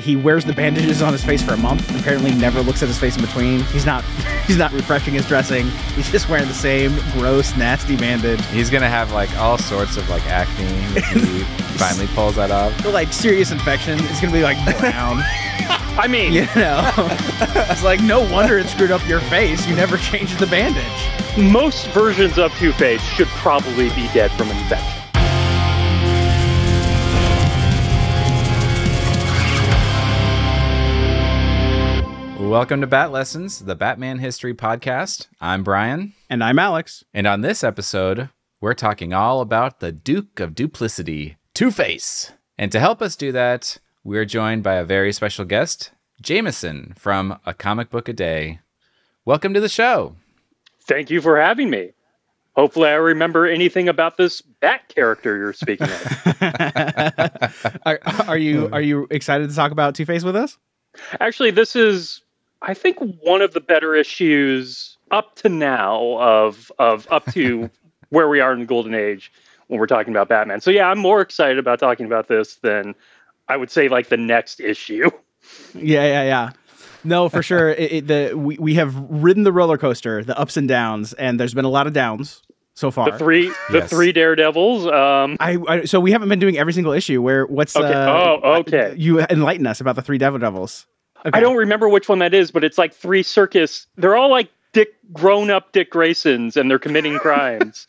he wears the bandages on his face for a month. Apparently, never looks at his face in between. He's not he's not refreshing his dressing. He's just wearing the same gross, nasty bandage. He's gonna have like all sorts of like acne. if he finally pulls that off. Like serious infection. It's gonna be like brown. I mean, you know, it's like no wonder it screwed up your face. You never changed the bandage. most versions of Two Face should probably be dead from infection. Welcome to Bat Lessons, the Batman History Podcast. I'm Brian, And I'm Alex. and on this episode, we're talking all about the Duke of Duplicity, Two Face. And to help us do that, we're joined by a very special guest, Jameson from A Comic Book a Day. Welcome to the show. Thank you for having me. Hopefully, I remember anything about this Bat character you're speaking of. are, are you are you excited to talk about Two Face with us? Actually, this is, I think, one of the better issues up to now of of up to where we are in the Golden Age when we're talking about Batman. So yeah, I'm more excited about talking about this than I would say like the next issue. Yeah, yeah, yeah. No, for sure. It, it, the we, we have ridden the roller coaster, the ups and downs, and there's been a lot of downs so far. The three, the Yes. three Daredevils. Um, I, I so we haven't been doing every single issue. Where what's Okay. uh, Oh, okay. You enlighten us about the three Devil Devils. Okay. I don't remember which one that is, but it's like three circus. They're all like Dick, grown up Dick Graysons, and they're committing crimes.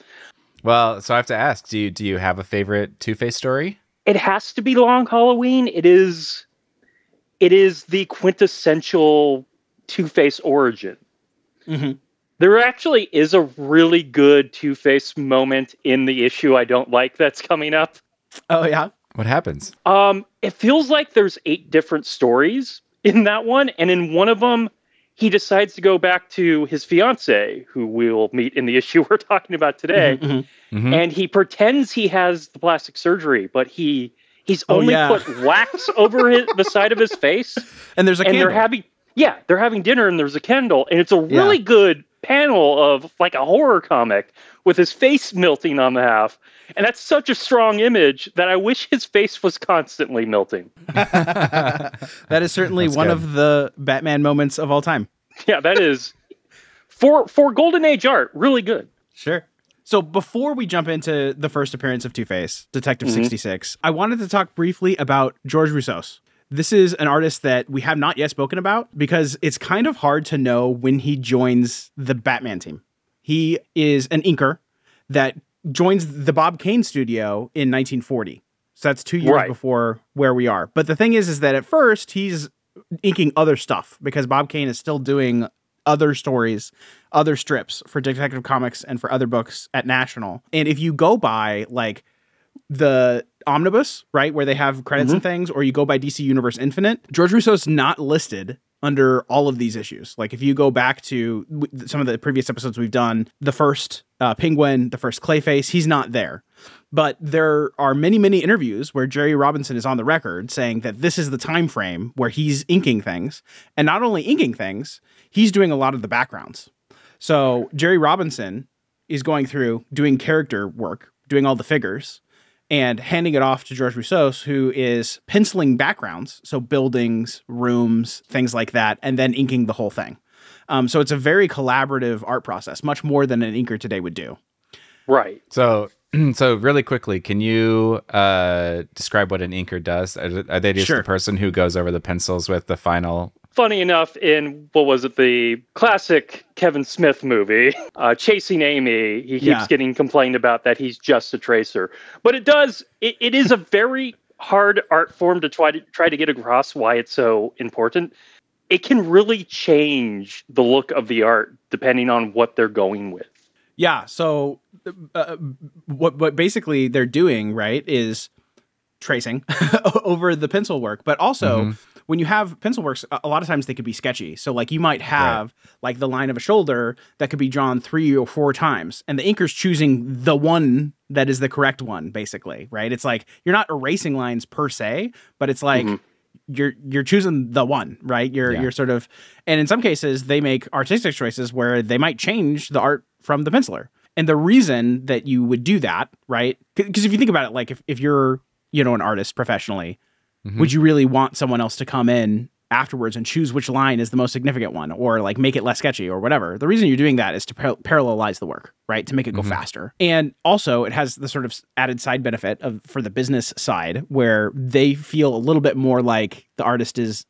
Well, so I have to ask, do you do you have a favorite Two Face story? it has to be Long Halloween. It is, it is the quintessential Two Face origin. Mhm. There actually is a really good Two Face moment in the issue I don't like that's coming up. Oh yeah. What happens? Um, it feels like there's eight different stories in that one, and in one of them, he decides to go back to his fiance, who we'll meet in the issue we're talking about today, Mhm, mhm. Mhm. and he pretends he has the plastic surgery, but he he's Oh, only yeah. put wax over his, the side of his face, And there's a and candle. they're having yeah, they're having dinner, and there's a candle, and it's a really good panel of like a horror comic with his face melting on the half. And that's such a strong image that I wish his face was constantly melting. that is certainly That's one good. of the Batman moments of all time. Yeah, that is for for golden age art, really good. Sure. So before we jump into the first appearance of Two Face, Detective Mhm. 66, I wanted to talk briefly about George Roussos. This is an artist that we have not yet spoken about because it's kind of hard to know when he joins the Batman team. He is an inker that joins the Bob Kane studio in 1940. So that's two years Right. before where we are. But the thing is, is that at first he's inking other stuff because Bob Kane is still doing other stories, other strips for Detective Comics and for other books at National. And if you go by like the omnibus, right, where they have credits and things, or you go by DC Universe Infinite, George Roussos not listed under all of these issues. Like if you go back to some of the previous episodes we've done, the first uh, Penguin, the first Clayface, he's not there. But there are many, many interviews where Jerry Robinson is on the record saying that this is the time frame where he's inking things, and not only inking things, he's doing a lot of the backgrounds. So Jerry Robinson is going through doing character work, doing all the figures, and handing it off to George Roussos, who is penciling backgrounds, so buildings, rooms, things like that, and then inking the whole thing. Um, so it's a very collaborative art process, much more than an inker today would do. Right. So, so really quickly, can you uh, describe what an inker does? Are, are they just Sure. the person who goes over the pencils with the final? Funny enough, in what was it, the classic Kevin Smith movie, uh, Chasing Amy, he keeps Yeah. getting complained about that he's just a tracer. But it does, it, it is a very hard art form to try to try to get across why it's so important. It can really change the look of the art depending on what they're going with. Yeah. So uh, what what basically they're doing right is tracing over the pencil work, but also Mhm. When you have pencil works, a lot of times they could be sketchy. So like you might have like the line of a shoulder that could be drawn three or four times, and the inker's choosing the one that is the correct one, basically, right? It's like you're not erasing lines per se, but it's like Mhm. you're you're choosing the one, right? You're Yeah. you're sort of and in some cases they make artistic choices where they might change the art from the penciler. And the reason that you would do that, right? Because if you think about it, like if, if you're, you know, an artist professionally, Mhm. would you really want someone else to come in afterwards and choose which line is the most significant one or like make it less sketchy or whatever the reason you're doing that is to par- parallelize the work right to make it go Mhm. faster and also it has the sort of added side benefit of for the business side where they feel a little bit more like the artist is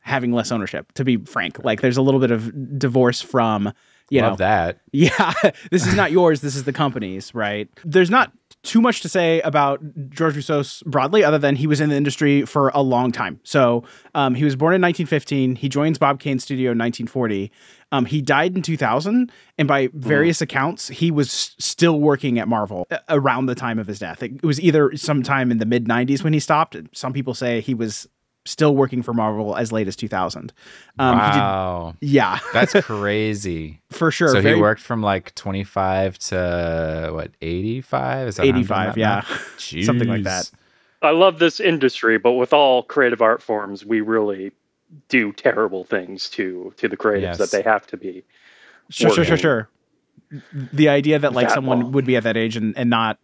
having less ownership to be frank like there's a little bit of divorce from you know that. yeah, this is not yours. This is the company's, right? There's not too much to say about George Roussos broadly, other than he was in the industry for a long time. So um, he was born in 1915. He joins Bob Kane's Studio in 1940. Um, he died in 2000, and by various accounts, he was still working at Marvel around the time of his death. It was either sometime in the mid 90s when he stopped. Some people say he was still working for Marvel as late as 2000. Um, he did- wow. yeah, That's crazy. for sure. so Very- he worked from like 25 to what, 85? Is that how I'm doing 85, yeah. math? Something like that. I love this industry, but with all creative art forms, we really do terrible things to to the creatives Yes. that they have to be. Sure, sure, sure, sure. The idea that like that someone long. would be at that age and, and not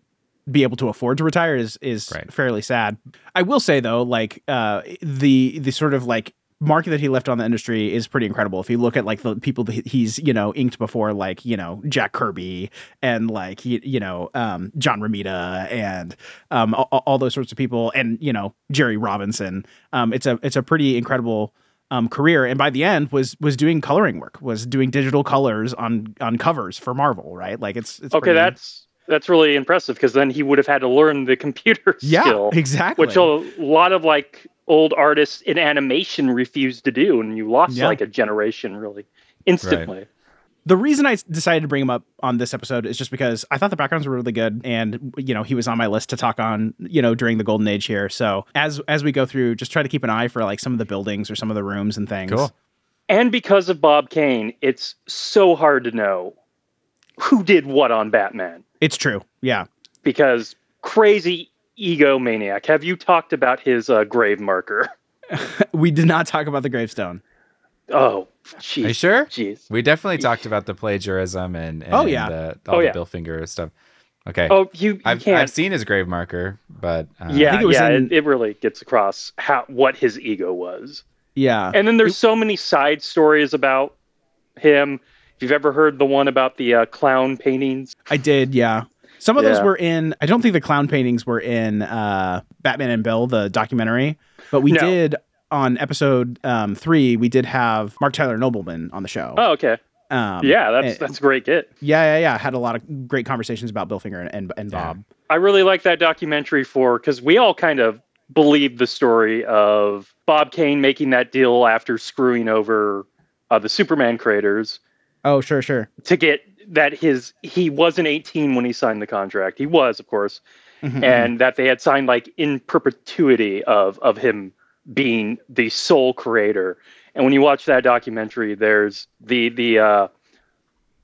be able to afford to retire is is Right. fairly sad. I will say though, like uh the the sort of like market that he left on the industry is pretty incredible. If you look at like the people that he's you know inked before, like you know Jack Kirby and like you, you know um, John Romita and um, all, all those sorts of people, and you know Jerry Robinson. Um, it's a it's a pretty incredible um, career, and by the end was was doing coloring work, was doing digital colors on on covers for Marvel, right? Like it's, it's Okay, pretty- that's that's really impressive because then he would have had to learn the computer yeah, skill, exactly. which a lot of like old artists in animation refused to do, and you lost Yeah. like a generation really instantly. the reason I decided to bring him up on this episode is just because I thought the backgrounds were really good, and you know he was on my list to talk on, you know, during the golden age here. So as as we go through, just try to keep an eye for like some of the buildings or some of the rooms and things. Cool. And because of Bob Kane, it's so hard to know who did what on Batman It's true. Yeah. because crazy egomaniac. Have you talked about his uh, grave marker? we did not talk about the gravestone. Oh, Are you jeez, sure? jeez. We definitely talked about the plagiarism and, and Oh, yeah. the, all Oh, the yeah. Bill Finger stuff. Okay. Oh, you, you I've, can't. I've seen his grave marker, but uh, yeah, think it was yeah, in- it, it really gets across how what his ego was. Yeah. And then there's so many side stories about him. If you've ever heard the one about the uh, clown paintings, I did, yeah. Some of those were in. I don't think the clown paintings were in uh, Batman and Bill, the documentary, but we No. did on episode um, three. We did have Mark Tyler Nobleman on the show. oh, okay, Um, yeah, that's that's a great get. yeah, yeah, yeah. Had a lot of great conversations about Bill Finger and and, and Yeah. Bob. I really like that documentary for because we all kind of believe the story of Bob Kane making that deal after screwing over uh, the Superman creators Oh, sure, sure. to get that his he wasn't 18 when he signed the contract. He was, of course, Mhm. and that they had signed like in perpetuity of of him being the sole creator. And when you watch that documentary, there's the the uh,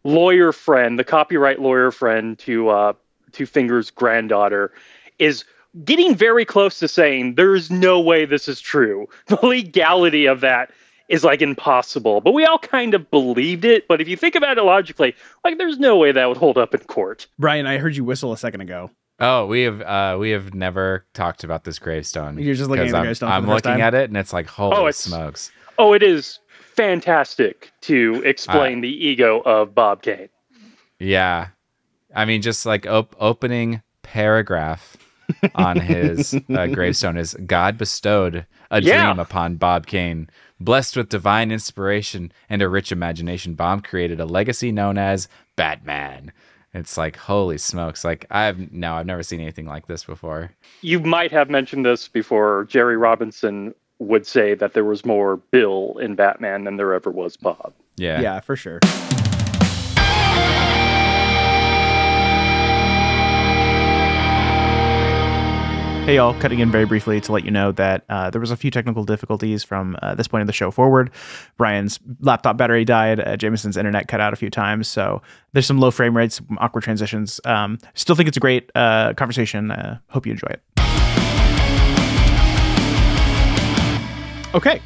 lawyer friend, the copyright lawyer friend to uh, to Finger's granddaughter, is getting very close to saying there's no way this is true. The legality of that is like impossible. But we all kind of believed it. But if you think about it logically, like there's no way that would hold up in court. Brian, I heard you whistle a second ago. Oh, we have uh, we have never talked about this gravestone. You're just looking at 'cause the I'm, gravestone for I'm the first looking time? at it and it's like holy it's- smokes. Oh, it is fantastic to explain the ego of Bob Kane. Yeah, I mean, just like op- opening paragraph on his uh, gravestone is God bestowed a Yeah. dream upon Bob Kane. Blessed with divine inspiration and a rich imagination, Bob created a legacy known as Batman. It's like holy smokes! Like I've no, I've never seen anything like this before. You might have mentioned this before. Jerry Robinson would say that there was more Bill in Batman than there ever was Bob. Yeah, Yeah, for sure. Hey, y'all, cutting in very briefly to let you know that uh, there was a few technical difficulties from uh, this point of the show forward. Brian's laptop battery died. Uh, Jameson's internet cut out a few times. So there's some low frame rates, awkward transitions. Um, still think it's a great uh, conversation. Uh, hope you enjoy it. Okay.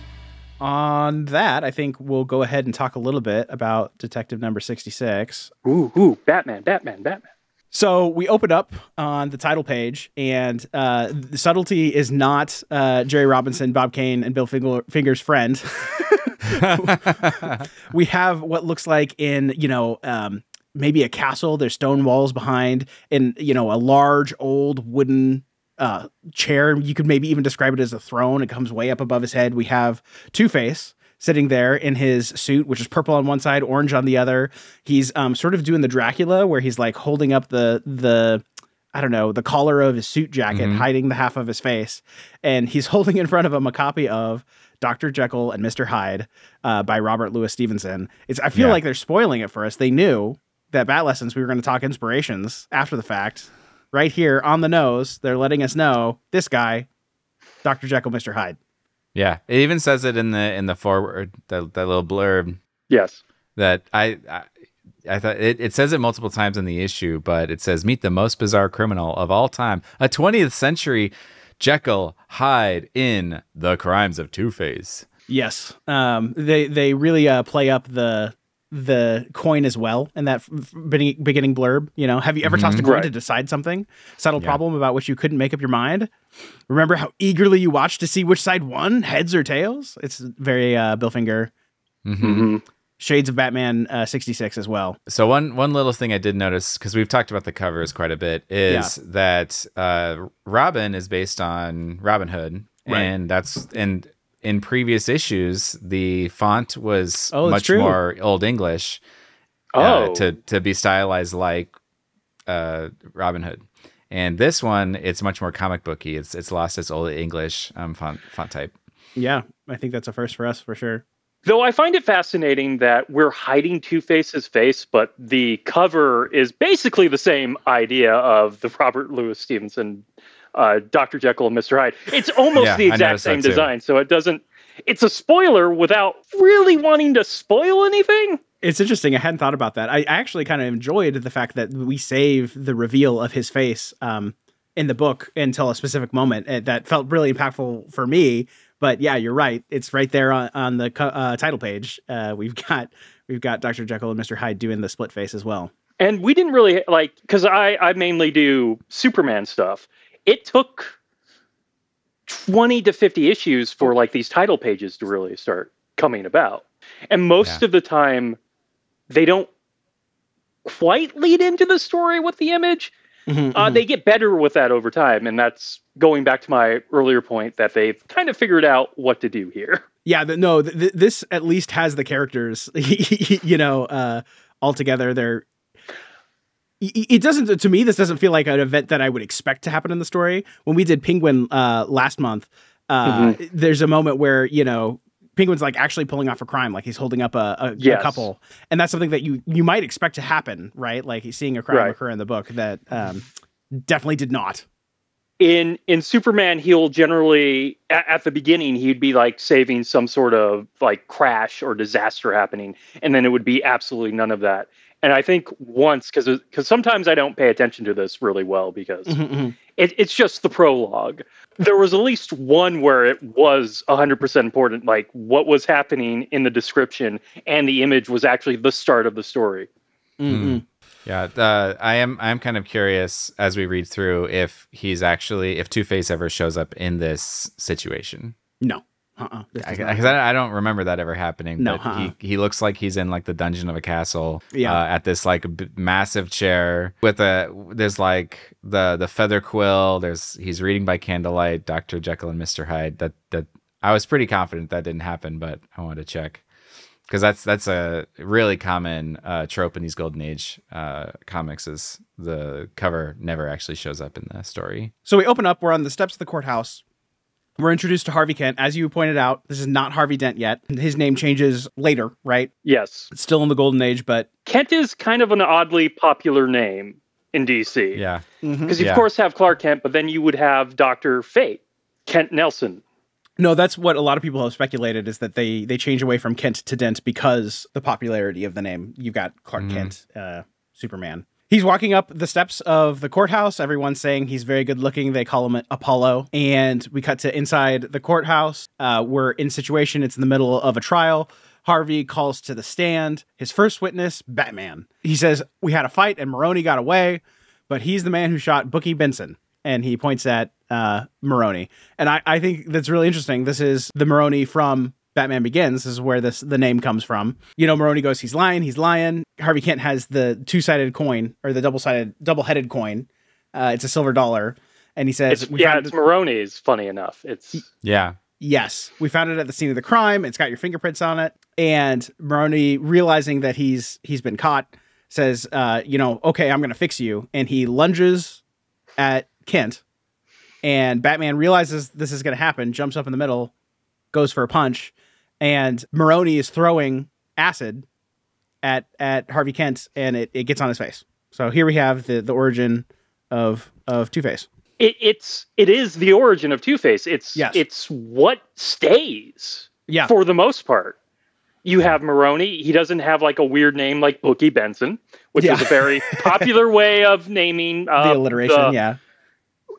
On that, I think we'll go ahead and talk a little bit about Detective Number 66. Ooh, ooh, Batman, Batman, Batman. So we open up on the title page, and uh, the subtlety is not uh, Jerry Robinson, Bob Kane, and Bill Finger- Finger's friend. we have what looks like in you know um, maybe a castle. There's stone walls behind, and you know a large old wooden uh, chair. You could maybe even describe it as a throne. It comes way up above his head. We have Two Face sitting there in his suit, which is purple on one side, orange on the other. He's um, sort of doing the Dracula, where he's like holding up the the I don't know the collar of his suit jacket, Mhm. hiding the half of his face, and he's holding in front of him a copy of Dr. Jekyll and Mr. Hyde uh, by Robert Louis Stevenson. It's I feel Yeah. like they're spoiling it for us. They knew that Bat Lessons we were going to talk inspirations after the fact. Right here on the nose, they're letting us know this guy, Dr. Jekyll, Mr. Hyde. Yeah, it even says it in the in the forward that that little blurb Yes. that I. I I thought it, it says it multiple times in the issue, but it says meet the most bizarre criminal of all time, a 20th century Jekyll Hyde in the crimes of Two Face. Yes, um, they they really uh, play up the the coin as well in that f- f- beginning beginning blurb. You know, have you ever tossed a Mhm. coin Right. to decide something subtle Yeah. problem about which you couldn't make up your mind? Remember how eagerly you watched to see which side won, heads or tails? It's very uh, Bill Finger. Mhm. hmm Shades of Batman uh, sixty six as well. So one one little thing I did notice because we've talked about the covers quite a bit is that uh, Robin is based on Robin Hood, Right. and that's and in previous issues the font was Oh, much true. more Old English uh, Oh, to to be stylized like uh, Robin Hood. And this one, it's much more comic booky. It's it's lost its old English um, font font type. Yeah, I think that's a first for us for sure. Though I find it fascinating that we're hiding Two Face's face, but the cover is basically the same idea of the Robert Louis Stevenson, uh, Dr. Jekyll and Mr. Hyde. It's almost Yeah, the exact same design, so it doesn't. It's a spoiler without really wanting to spoil anything. It's interesting. I hadn't thought about that. I actually kind of enjoyed the fact that we save the reveal of his face um, in the book until a specific moment. That felt really impactful for me. But yeah, you're right. It's right there on, on the uh, title page. Uh, we've got we've got Dr. Jekyll and Mr. Hyde doing the split face as well. And we didn't really like because I I mainly do Superman stuff. It took twenty to fifty issues for like these title pages to really start coming about, and most Yeah. of the time, they don't quite lead into the story with the image. Mhm, Uh, mhm. they get better with that over time, and that's going back to my earlier point that they've kind of figured out what to do here. yeah, the, no, th- th- this at least has the characters, you know, uh, all together. They're. It- doesn't to me. This doesn't feel like an event that I would expect to happen in the story. When we did Penguin uh, last month, uh, there's a moment where you know Penguin's like actually pulling off a crime, like he's holding up a, a, Yes. a couple, and that's something that you you might expect to happen, right? Like he's seeing a crime Right. occur in the book that um, definitely did not. in in Superman, he'll generally at, at the beginning he'd be like saving some sort of like crash or disaster happening, and then it would be absolutely none of that. And I think once because because sometimes I don't pay attention to this really well because Mhm, mhm. it, it's just the prologue. There was at least one where it was 100% important, like what was happening in the description, and the image was actually the start of the story. Mhm. Yeah, uh, I am. I am kind of curious as we read through if he's actually if Two Face ever shows up in this situation. No, uh-uh. Because I, I don't remember that ever happening. No, but uh-uh. he he looks like he's in like the dungeon of a castle. Yeah. uh, at this like b- massive chair with a there's like the the feather quill. There's he's reading by candlelight. Doctor Jekyll and Mister Hyde. That that I was pretty confident that didn't happen, but I wanted to check because that's that's a really common uh, trope in these golden age uh, comics is the cover never actually shows up in the story. So we open up. We're on the steps of the courthouse. We're introduced to Harvey Kent. As you pointed out, this is not Harvey Dent yet. His name changes later, right? Yes, It's still in the Golden Age, but Kent is kind of an oddly popular name in DC. Yeah, Because you, Yeah. of course, have Clark Kent, but then you would have Dr. Fate, Kent Nelson. no, that's what a lot of people have speculated is that they they change away from Kent to Dent because the popularity of the name. You've got Clark Mhm. Kent, uh, Superman. He's walking up the steps of the courthouse. Everyone's saying he's very good looking. They call him Apollo. And we cut to inside the courthouse. Uh, we're in situation. It's in the middle of a trial. Harvey calls to the stand. His first witness, Batman. He says, We had a fight and Maroni got away, but he's the man who shot Bookie Benson. And he points at uh, Maroni. And I, I think that's really interesting. This is the Maroni from Batman Begins. Is where this the name comes from. You know, Maroni goes, he's lying, he's lying. Harvey Kent has the two sided coin or the double sided, double headed coin. Uh, it's a silver dollar. And he says, it's, Yeah, it's Maroni's, funny enough. It's Yeah. Yes, we found it at the scene of the crime. It's got your fingerprints on it. And Maroni, realizing that he's he's been caught, says, uh, "You know, okay, I'm going to fix you." And he lunges at Kent, and Batman realizes this is going to happen, jumps up in the middle, goes for a punch, and Maroni is throwing acid at at Harvey Kent, and it, it gets on his face. So here we have the the origin of of Two Face. It, it's it is the origin of Two Face. It's Yes. it's what stays Yeah, for the most part. You have Maroni. He doesn't have like a weird name like Bookie Benson, which Yeah. is a very popular way of naming uh, the alliteration. the- yeah,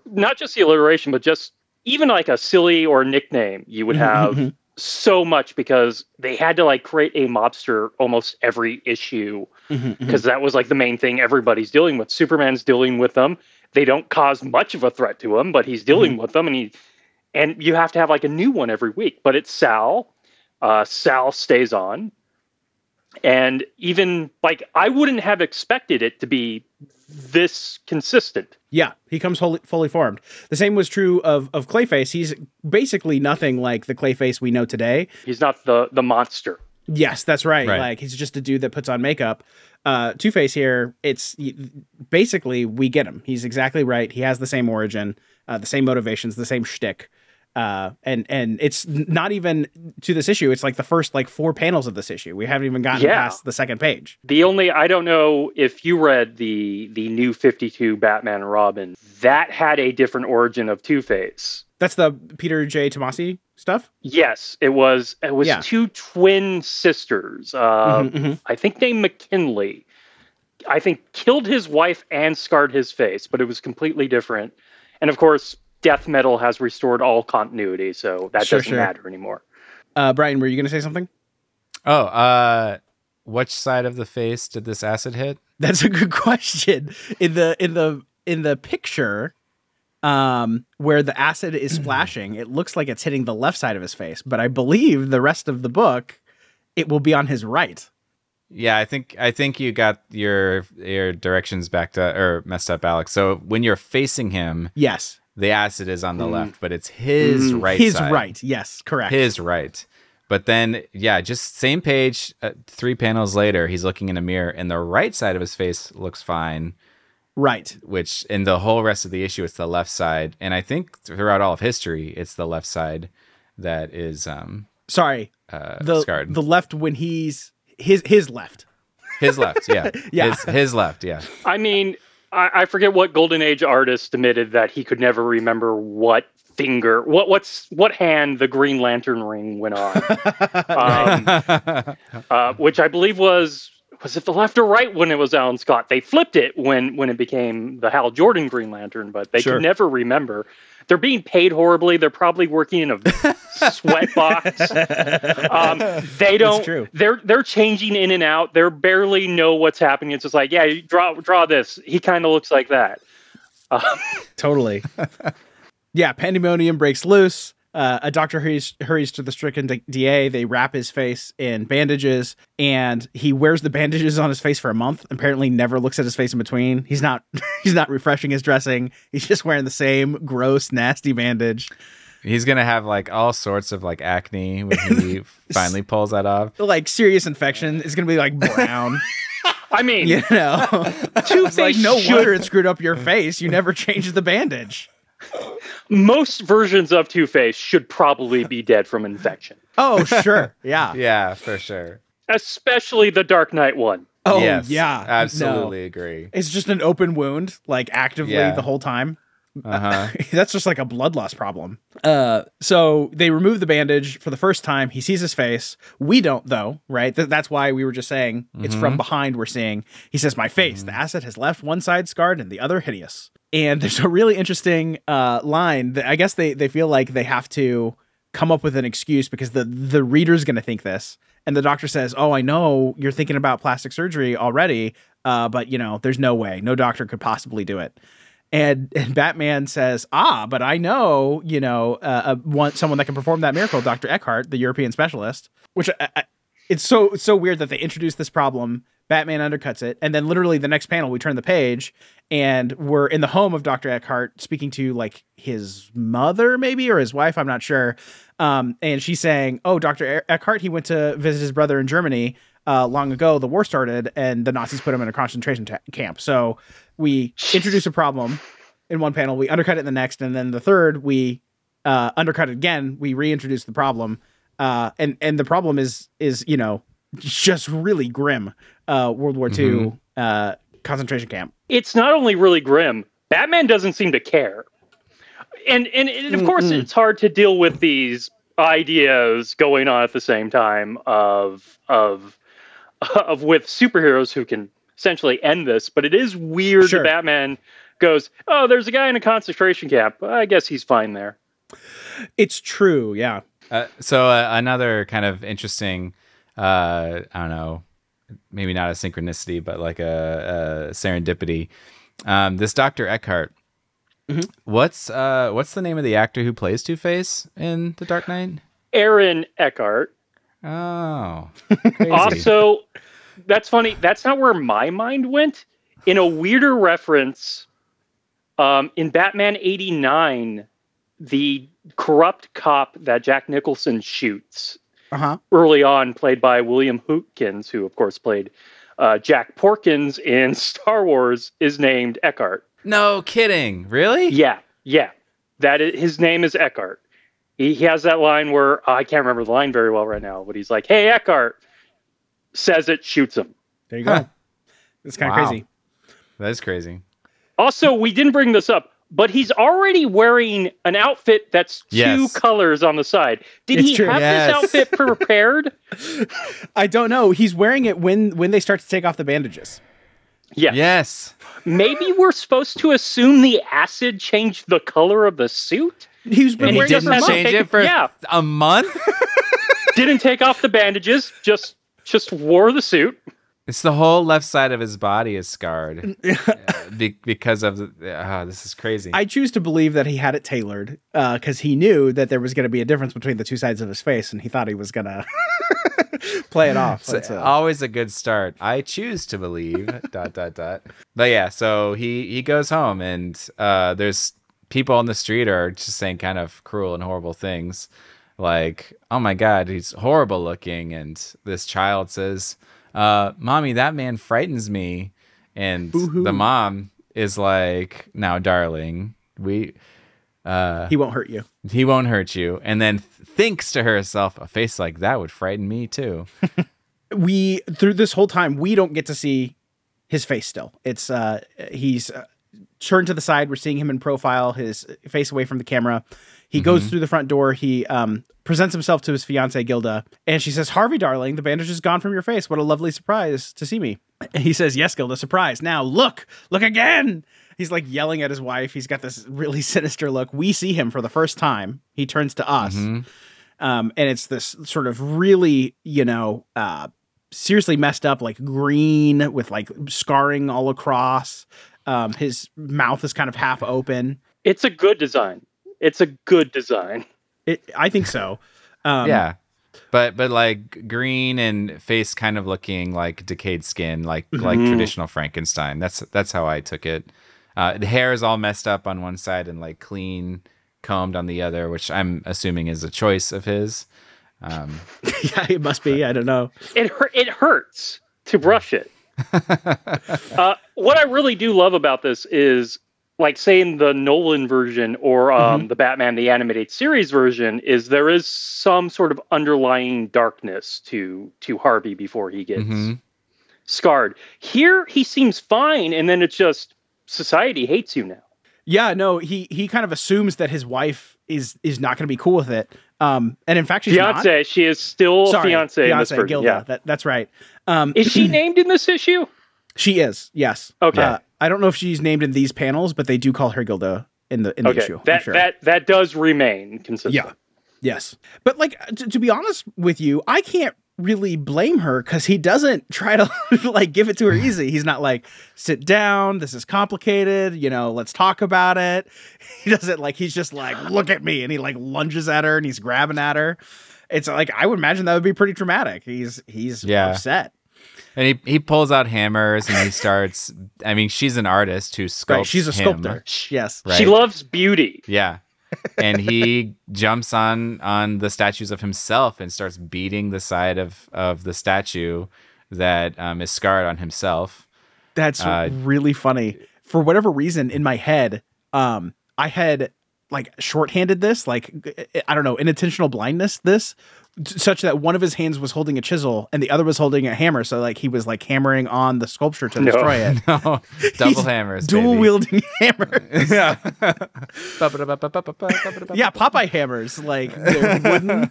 not just the alliteration, but just even like a silly or nickname you would have Mhm, so much because they had to like create a mobster almost every issue mhm, mhm. because that was like the main thing everybody's dealing with. Superman's dealing with them. They don't cause much of a threat to him, but he's dealing Mm-hmm. with them, and he and you have to have like a new one every week. But it's Sal. Uh, Sal stays on, and even like I wouldn't have expected it to be this consistent. Yeah, he comes wholly, fully formed. The same was true of of Clayface. He's basically nothing like the Clayface we know today. He's not the the monster. Yes, that's right. Right. Like he's just a dude that puts on makeup. Uh, Two Face here, it's basically we get him. He's exactly right. He has the same origin, uh, the same motivations, the same shtick. Uh, and and it's not even to this issue. It's like the first like four panels of this issue. We haven't even gotten Yeah. past the second page. The only I don't know if you read the the new 52 Batman and Robin. That had a different origin of Two-Face. That's the Peter J. Tomasi stuff. Yes, it was it was Yeah. two twin sisters. Uh, Mhm, mhm. I think named McKillen. I think killed his wife and scarred his face, but it was completely different. And of course, death metal has restored all continuity, so that Sure, doesn't sure. matter anymore. Uh, Brian, were you going to say something? Oh, uh, which side of the face did this acid hit? That's a good question. In the in the in the picture, um, where the acid is splashing, it looks like it's hitting the left side of his face, but I believe the rest of the book, it will be on his right. Yeah, I think I think you got your your directions backed up or messed up, Alex. So when you're facing him, Yes, the acid is on the Mm. left, but it's his Mm. right his side. right. Yes, correct. His right. But then, yeah, just same page, uh, three panels later, he's looking in a mirror, and the right side of his face looks fine. right. Which in the whole rest of the issue, it's the left side, and I think throughout all of history, it's the left side that is um Sorry, uh, the scarred. the left when he's his his left. his left, yeah, Yeah. his, his left, yeah. I mean, I, I forget what Golden Age artist admitted that he could never remember what finger, what what's what hand the Green Lantern ring went on, um, uh, which I believe was was it the left or right when it was Alan Scott? They flipped it when when it became the Hal Jordan Green Lantern, but they Sure. could never remember. They're being paid horribly. They're probably working in a sweat box. Um, they don't. They're they're changing in and out. They barely know what's happening. It's just like, yeah, draw draw this. He kind of looks like that. Um, totally. yeah, pandemonium breaks loose. Uh, a doctor hurries, hurries to the stricken DA. They wrap his face in bandages, and he wears the bandages on his face for a month. Apparently, never looks at his face in between. He's not he's not refreshing his dressing. He's just wearing the same gross, nasty bandage. He's gonna have like all sorts of like acne when he finally pulls that off. Like serious infection is gonna be like brown. I mean, you know, Two it's like no should- wonder it screwed up your face. You never changed the bandage. Most versions of Two Face should probably be dead from infection, Oh sure, yeah. Yeah, for sure. especially the Dark Knight one. Oh yes, yeah, No. absolutely agree. It's just an open wound, like actively Yeah. the whole time. Uh huh. That's just like a blood loss problem. Uh, so they remove the bandage for the first time. He sees his face. We don't, though, right? Th- that's why we were just saying it's from behind. We're seeing. He says, "My face. The acid has left one side scarred and the other hideous." And there's a really interesting uh, line that I guess they they feel like they have to come up with an excuse because the the reader's going to think this. And the doctor says, "Oh, I know you're thinking about plastic surgery already. uh, but you know, there's no way, no doctor could possibly do it. And, and Batman says, "Ah, but I know, you know, uh, uh, one someone that can perform that miracle, Doctor Eckhart, the European specialist." Which I, it's so so weird that they introduced this problem. Batman undercuts it, and then literally the next panel, we turn the page, and we're in the home of Doctor Eckhart, speaking to like his mother, maybe or his wife, I'm not sure. Um, and she's saying, "Oh, Doctor Eckhart, he went to visit his brother in Germany." Uh, long ago, the war started and the Nazis put him in a concentration camp. So we introduce a problem in one panel, we undercut it in the next, and then the third we uh, undercut it again. We reintroduce the problem, uh, and and the problem is is you know just really grim. Uh, World War II Mhm. uh, concentration camp. it's not only really grim, Batman doesn't seem to care. And and, and of course Mm-mm. it's hard to deal with these ideas going on at the same time of of of with superheroes who can essentially end this, but it is weird Sure. that Batman goes, "Oh, there's a guy in a concentration camp. I guess he's fine there." It's true, yeah. Uh, so uh, another kind of interesting, uh, I don't know, maybe not a synchronicity, but like a, a serendipity. Um, this Doctor Eckhart. Mhm. What's uh what's the name of the actor who plays Two Face in The Dark Knight? Aaron Eckhart Oh. Also, that's funny. That's not where my mind went. In a weirder reference, um, in Batman '89, the corrupt cop that Jack Nicholson shoots Uh huh. early on, played by William Hootkins, who of course played uh, Jack Porkins in Star Wars, is named Eckhart. no kidding, really? Yeah, yeah. That is, his name is Eckhart. He, he has that line where I can't remember the line very well right now, but he's like, "Hey, Eckhart," says it, shoots him. There you go. Huh. It's kind of Wow. crazy. That is crazy. Also, we didn't bring this up, but he's already wearing an outfit that's two colors on the side. Did It's he true. have Yes. this outfit prepared? I don't know. He's wearing it when when they start to take off the bandages. yeah. Yes. Maybe we're supposed to assume the acid changed the color of the suit. He's been And he wearing it for didn't has to months. change take- it for yeah. a month. Didn't take off the bandages, just just wore the suit. It's the whole left side of his body is scarred uh, be- because of the. ah, this is crazy. I choose to believe that he had it tailored because he knew that there was going to be a difference between the two sides of his face, and he thought he was going to play it off. It's uh, always a good start. I choose to believe. dot dot dot. But yeah, so he he goes home and uh, there's people on the street are just saying kind of cruel and horrible things, like "Oh my God, he's horrible looking," and this child says, uh, "Mommy, that man frightens me," and Boo-hoo. the mom is like, "Now, darling, we." Uh, he won't hurt you. he won't hurt you, and then thinks to herself, "A face like that would frighten me too." we through this whole time we don't get to see his face still it's uh he's uh, turned to the side we're seeing him in profile his face away from the camera he goes through the front door he um presents himself to his fiancee gilda and she says harvey darling the bandage is gone from your face. What a lovely surprise to see me. And he says yes gilda surprise. Now look look again. He's like yelling at his wife. He's got this really sinister look. We see him for the first time. He turns to us. Mhm. um, and it's this sort of really you know uh, seriously messed up like green with like scarring all across. Um, his mouth is kind of half open. It's a good design. It's a good design. It, i think so. Um, yeah. But but like green and face kind of looking like decayed skin like like Mhm. traditional frankenstein. That's that's how i took it. Uh the hair is all messed up on one side and like clean combed on the other which i'm assuming is a choice of his. Um yeah it must be. i don't know. It hur- it hurts to brush it. uh, what I really do love about this is, like, saying the Nolan version or um, the Batman the animated series version is there is some sort of underlying darkness to to Harvey before he gets Mhm. scarred. Here, he seems fine, and then it's just society hates you now. yeah no he he kind of assumes that his wife is is not going to be cool with it um and in fact she's not. Fiance, she is still Sorry, fiance in fiance. Gilda. Yeah. That, that's right. Um, Is she named in this issue? She is. Yes. Okay. Uh, I don't know if she's named in these panels, but they do call her Gilda in the in the issue. I'm that sure. that that does remain consistent. Yeah. Yes. But like to, to be honest with you, I can't really blame her because he doesn't try to like give it to her easy. He's not like, sit down, this is complicated, you know, let's talk about it. He doesn't like he's just like, look at me, and he like lunges at her and he's grabbing at her. It's like I would imagine that would be pretty traumatic. He's he's Yeah. upset. And he, he pulls out hammers and he starts. I mean, she's an artist who sculpts. Right. She's a him. sculptor. Yes. Right. She loves beauty. Yeah. and he jumps on on the statues of himself and starts beating the side of of the statue that um, is scarred on himself. That's Uh, really funny. For whatever reason, in my head, um, I had like shorthanded this, like I don't know, inattentional blindness. This such that one of his hands was holding a chisel and the other was holding a hammer. So like he was like hammering on the sculpture to No. destroy it. No, double He's hammers, Dual baby. wielding hammer. Yeah. yeah, Popeye hammers. Like wooden.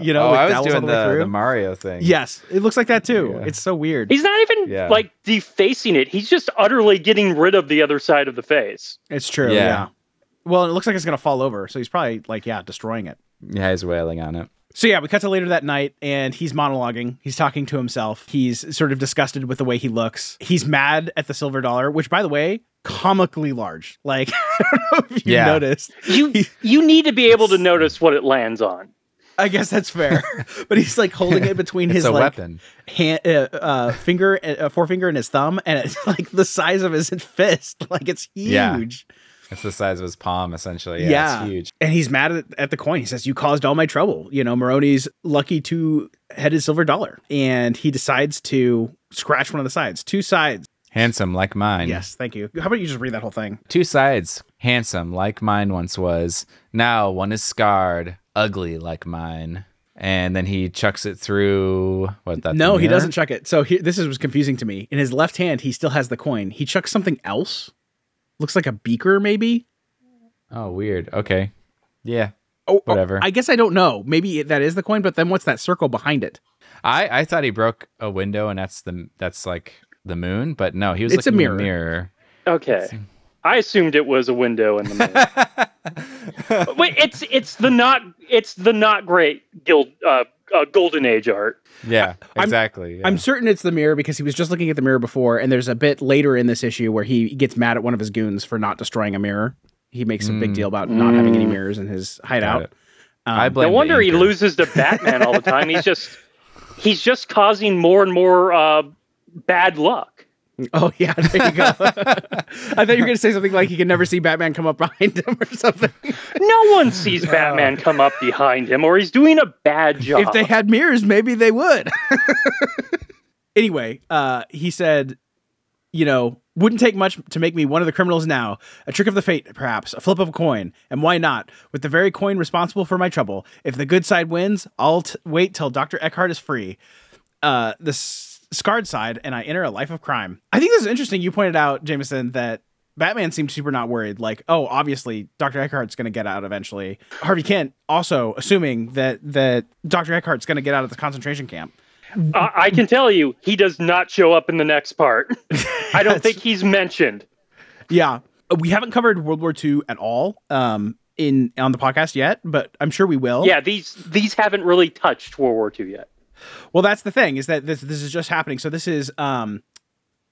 you know, oh, with I was doing the, the, the Mario thing. Yes, it looks like that too. Yeah. It's so weird. He's not even Yeah. like defacing it. He's just utterly getting rid of the other side of the face. It's true. Yeah. Yeah. Well, it looks like it's gonna fall over, so he's probably like, yeah, destroying it. Yeah, he's wailing on it. So yeah, we cut to later that night, and he's monologuing. He's talking to himself. He's sort of disgusted with the way he looks. He's mad at the silver dollar, which, by the way, comically large. Like I don't know if you Yeah. noticed. You you need to be able to notice what it lands on. I guess that's fair. but he's like holding it between his like weapon. hand, uh, uh, finger, uh, forefinger, and his thumb, and it's like the size of his fist. Like it's Yeah. It's the size of his palm, essentially. Yeah, Yeah. it's huge. And he's mad at, at the coin. He says, You caused all my trouble. You know, Maroni's lucky two headed silver dollar. And he decides to scratch one of the sides. Two sides. Handsome like mine. Yes, thank you. How about you just read that whole thing? Two sides. Handsome like mine once was. Now one is scarred, ugly like mine. And then he chucks it through what that no, he doesn't chuck it. So he, this is was confusing to me. In his left hand, he still has the coin. He chucks something else. Looks like a beaker, maybe. Oh, weird. Okay. Yeah. Oh, oh, Whatever. I guess I don't know. Maybe that is the coin, but then what's that circle behind it? I I thought he broke a window and that's the that's like the moon, but no, he was It's a looking in mirror. Okay. I assumed it was a window in the moon. Wait, it's it's the not it's the not great guild uh, uh, golden age art. Yeah, I'm- exactly. yeah. I'm certain it's the mirror because he was just looking at the mirror before, and there's a bit later in this issue where he gets mad at one of his goons for not destroying a mirror. He makes a big Mm. deal about not having any Mm. mirrors in his hideout. Um, I blame No wonder he loses to Batman all the time. He's just he's just causing more and more uh, bad luck. Oh yeah, there you go. I thought you were going to say something like he can never see Batman come up behind him or something. No one sees Batman come up behind him, or he's doing a bad job. if they had mirrors, maybe they would. anyway, uh, he said, you know, wouldn't take much to make me one of the criminals now. A trick of the fate, perhaps, a flip of a coin, and why not? With the very coin responsible for my trouble. If the good side wins, I'll t- wait till Dr. Eckhart is free. Uh, the s- scarred side, and I enter a life of crime. I think this is interesting. You pointed out, Jameson, that Batman seemed super not worried. Like, oh, obviously Dr. Eckhart's going to get out eventually. Harvey Kent also assuming that that Dr. Eckhart's going to get out of the concentration camp. Uh, I can tell you, he does not show up in the next part. I don't think he's mentioned. Yeah, we haven't covered World War II at all um, in on the podcast yet, but I'm sure we will. Yeah, these these haven't really touched World War II yet. Well, that's the thing is that this this is just happening. So this is um,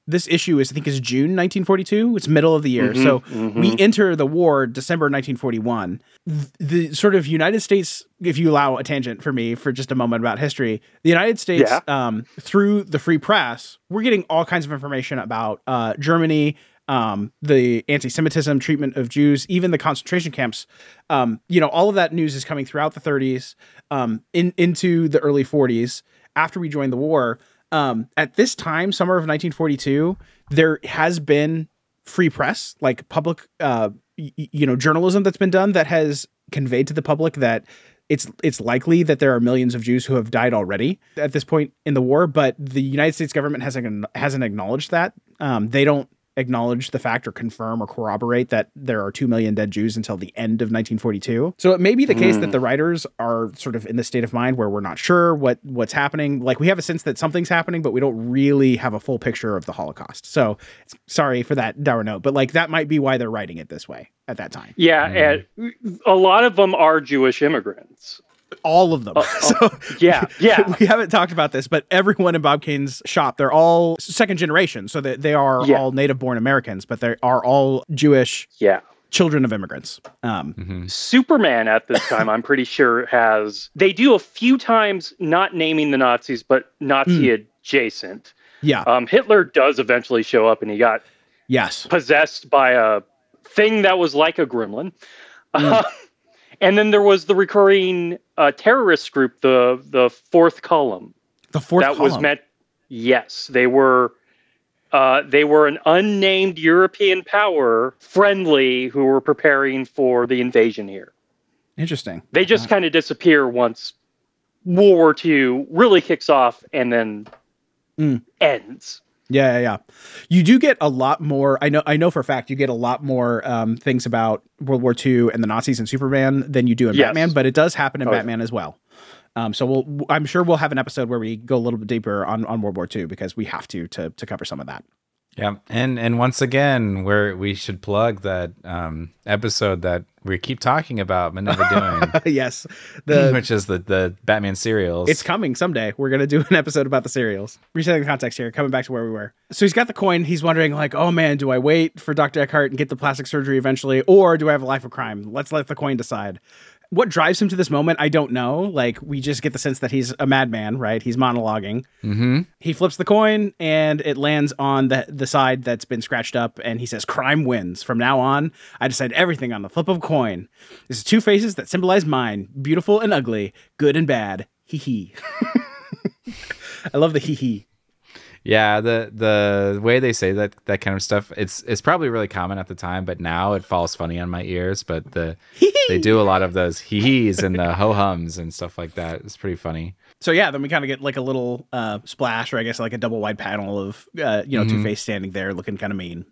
this issue is I think is June 1942. It's middle of the year. Mhm, So mhm. we enter the war December 1941. Th- The sort of United States, if you allow a tangent for me for just a moment about history, the United States, Yeah. um, through the free press, we're getting all kinds of information about uh, Germany, um, the anti-Semitism, treatment of Jews, even the concentration camps. Um, you know, all of that news is coming throughout the 30s, um, in into the early 40s. After we joined the war, um, at this time, summer of 1942, there has been free press, like public, uh, y- you know, journalism that's been done that has conveyed to the public that it's it's likely that there are millions of Jews who have died already at this point in the war, but the United States government hasn't hasn't acknowledged that. Um, they don't acknowledge the fact or confirm or corroborate that there are 2 million dead Jews until the end of 1942. So it may be the case Mm. that the writers are sort of in the state of mind where we're not sure what what's happening. Like we have a sense that something's happening, but we don't really have a full picture of the Holocaust. So sorry for that dour note, but like that might be why they're writing it this way at that time. Yeah, Mm. and a lot of them are Jewish immigrants. All of them. Uh, so Yeah, yeah. we haven't talked about this, but everyone in Bob Kane's shop, they're all second generation. So that they are Yeah. all native born Americans, but they are all Jewish Yeah. children of immigrants. Um, Mhm. Superman at this time, I'm pretty sure, has. They do a few times not naming the Nazis, but Nazi adjacent. yeah. Um, Hitler does eventually show up and he got yes. possessed by a thing that was like a gremlin. Hmm. Uh, and then there was the recurring uh, terrorist group, the the fourth column. The fourth that was column. meant. Yes, they were. Uh, they were an unnamed European power friendly who were preparing for the invasion here. Interesting. They just kind of disappear once World War II really kicks off and then Mm. ends. Yeah, yeah, yeah. You do get a lot more. I know. I know for a fact you get a lot more um, things about World War II and the Nazis and Superman than you do in Yes. Batman, but it does happen in Oh, yeah. Batman as well. Um, so we'll. I'm sure we'll have an episode where we go a little bit deeper on, on World War II because we have to to to cover some of that. Yeah, and and once again, where we should plug that um, episode that we keep talking about but never doing, yes, the which is the the Batman serials. It's coming someday. We're gonna do an episode about the serials. Resetting the context here, coming back to where we were. So he's got the coin. He's wondering, like, oh man, do I wait for Dr. Eckhart and get the plastic surgery eventually, or do I have a life of crime? Let's let the coin decide. What drives him to this moment, I don't know. Like, we just get the sense that he's a madman, right? He's monologuing. mm-hmm. He flips the coin and it lands on the the side that's been scratched up, and he says, "Crime wins. From now on, I decide everything on the flip of a coin. This is two faces that symbolize mine: beautiful and ugly, good and bad. Hee hee." I love the hee hee. Yeah, the the way they say that that kind of stuff, it's it's probably really common at the time, but now it falls funny on my ears. But the they do a lot of those hee hees and the ho hums and stuff like that. It's pretty funny. So yeah, then we kind of get like a little uh, splash, or I guess like a double wide panel of uh, you know Mhm. Two Face standing there looking kind of mean.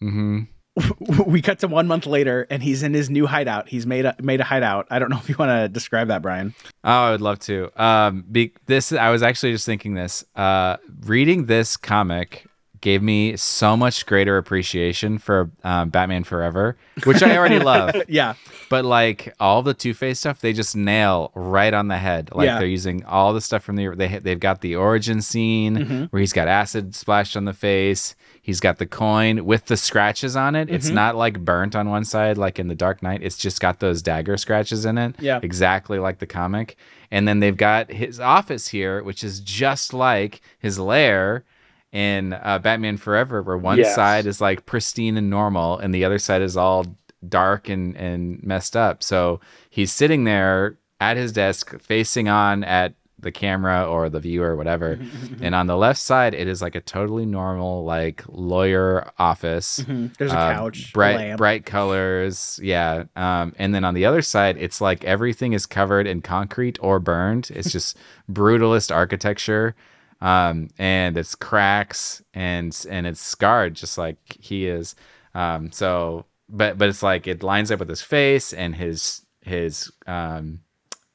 hmm we cut to one month later, and he's in his new hideout. He's made a made a hideout. I don't know if you want to describe that, Brian. Oh, I would love to. Um, be, this I was actually just thinking this. Uh, reading this comic gave me so much greater appreciation for um, Batman Forever, which I already love. Yeah, But like all the Two Face stuff, they just nail right on the head. Like Yeah. they're using all the stuff from the they they've got the origin scene Mm-hmm. where he's got acid splashed on the face. He's got the coin with the scratches on it. Mm-hmm. It's not like burnt on one side like in the Dark Knight. It's just got those dagger scratches in it. Yeah. exactly like the comic. And then they've got his office here, which is just like his lair in uh, Batman Forever, where one Yes. side is like pristine and normal, and the other side is all dark and and messed up. So he's sitting there at his desk, facing on at the camera or the viewer or whatever. and on the left side, it is like a totally normal like lawyer office. there's a Uh, couch, bright lamp. bright colors yeah um, and then on the other side it's like everything is covered in concrete or burned it's just brutalist architecture um, and it's cracks and and it's scarred just like he is um, so but but it's like it lines up with his face and his his um,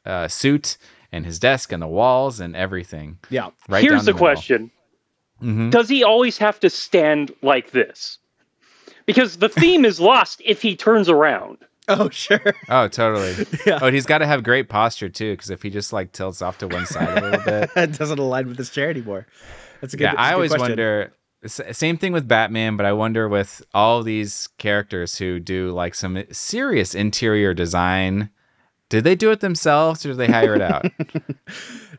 uh, suit and his desk and the walls and everything Yeah, right Here's down the, middle. question Mhm. Does he always have to stand like this? Because the theme is lost if he turns around. Oh sure. Oh, totally. Yeah. Oh, he's got to have great posture too, because if he just like tilts off to one side a little bit. it doesn't align with his chair anymore. That's a good. yeah, that's a I good always question. wonder. Same thing with Batman, but I wonder with all these characters who do like some serious interior design. Did they do it themselves or did they hire it out?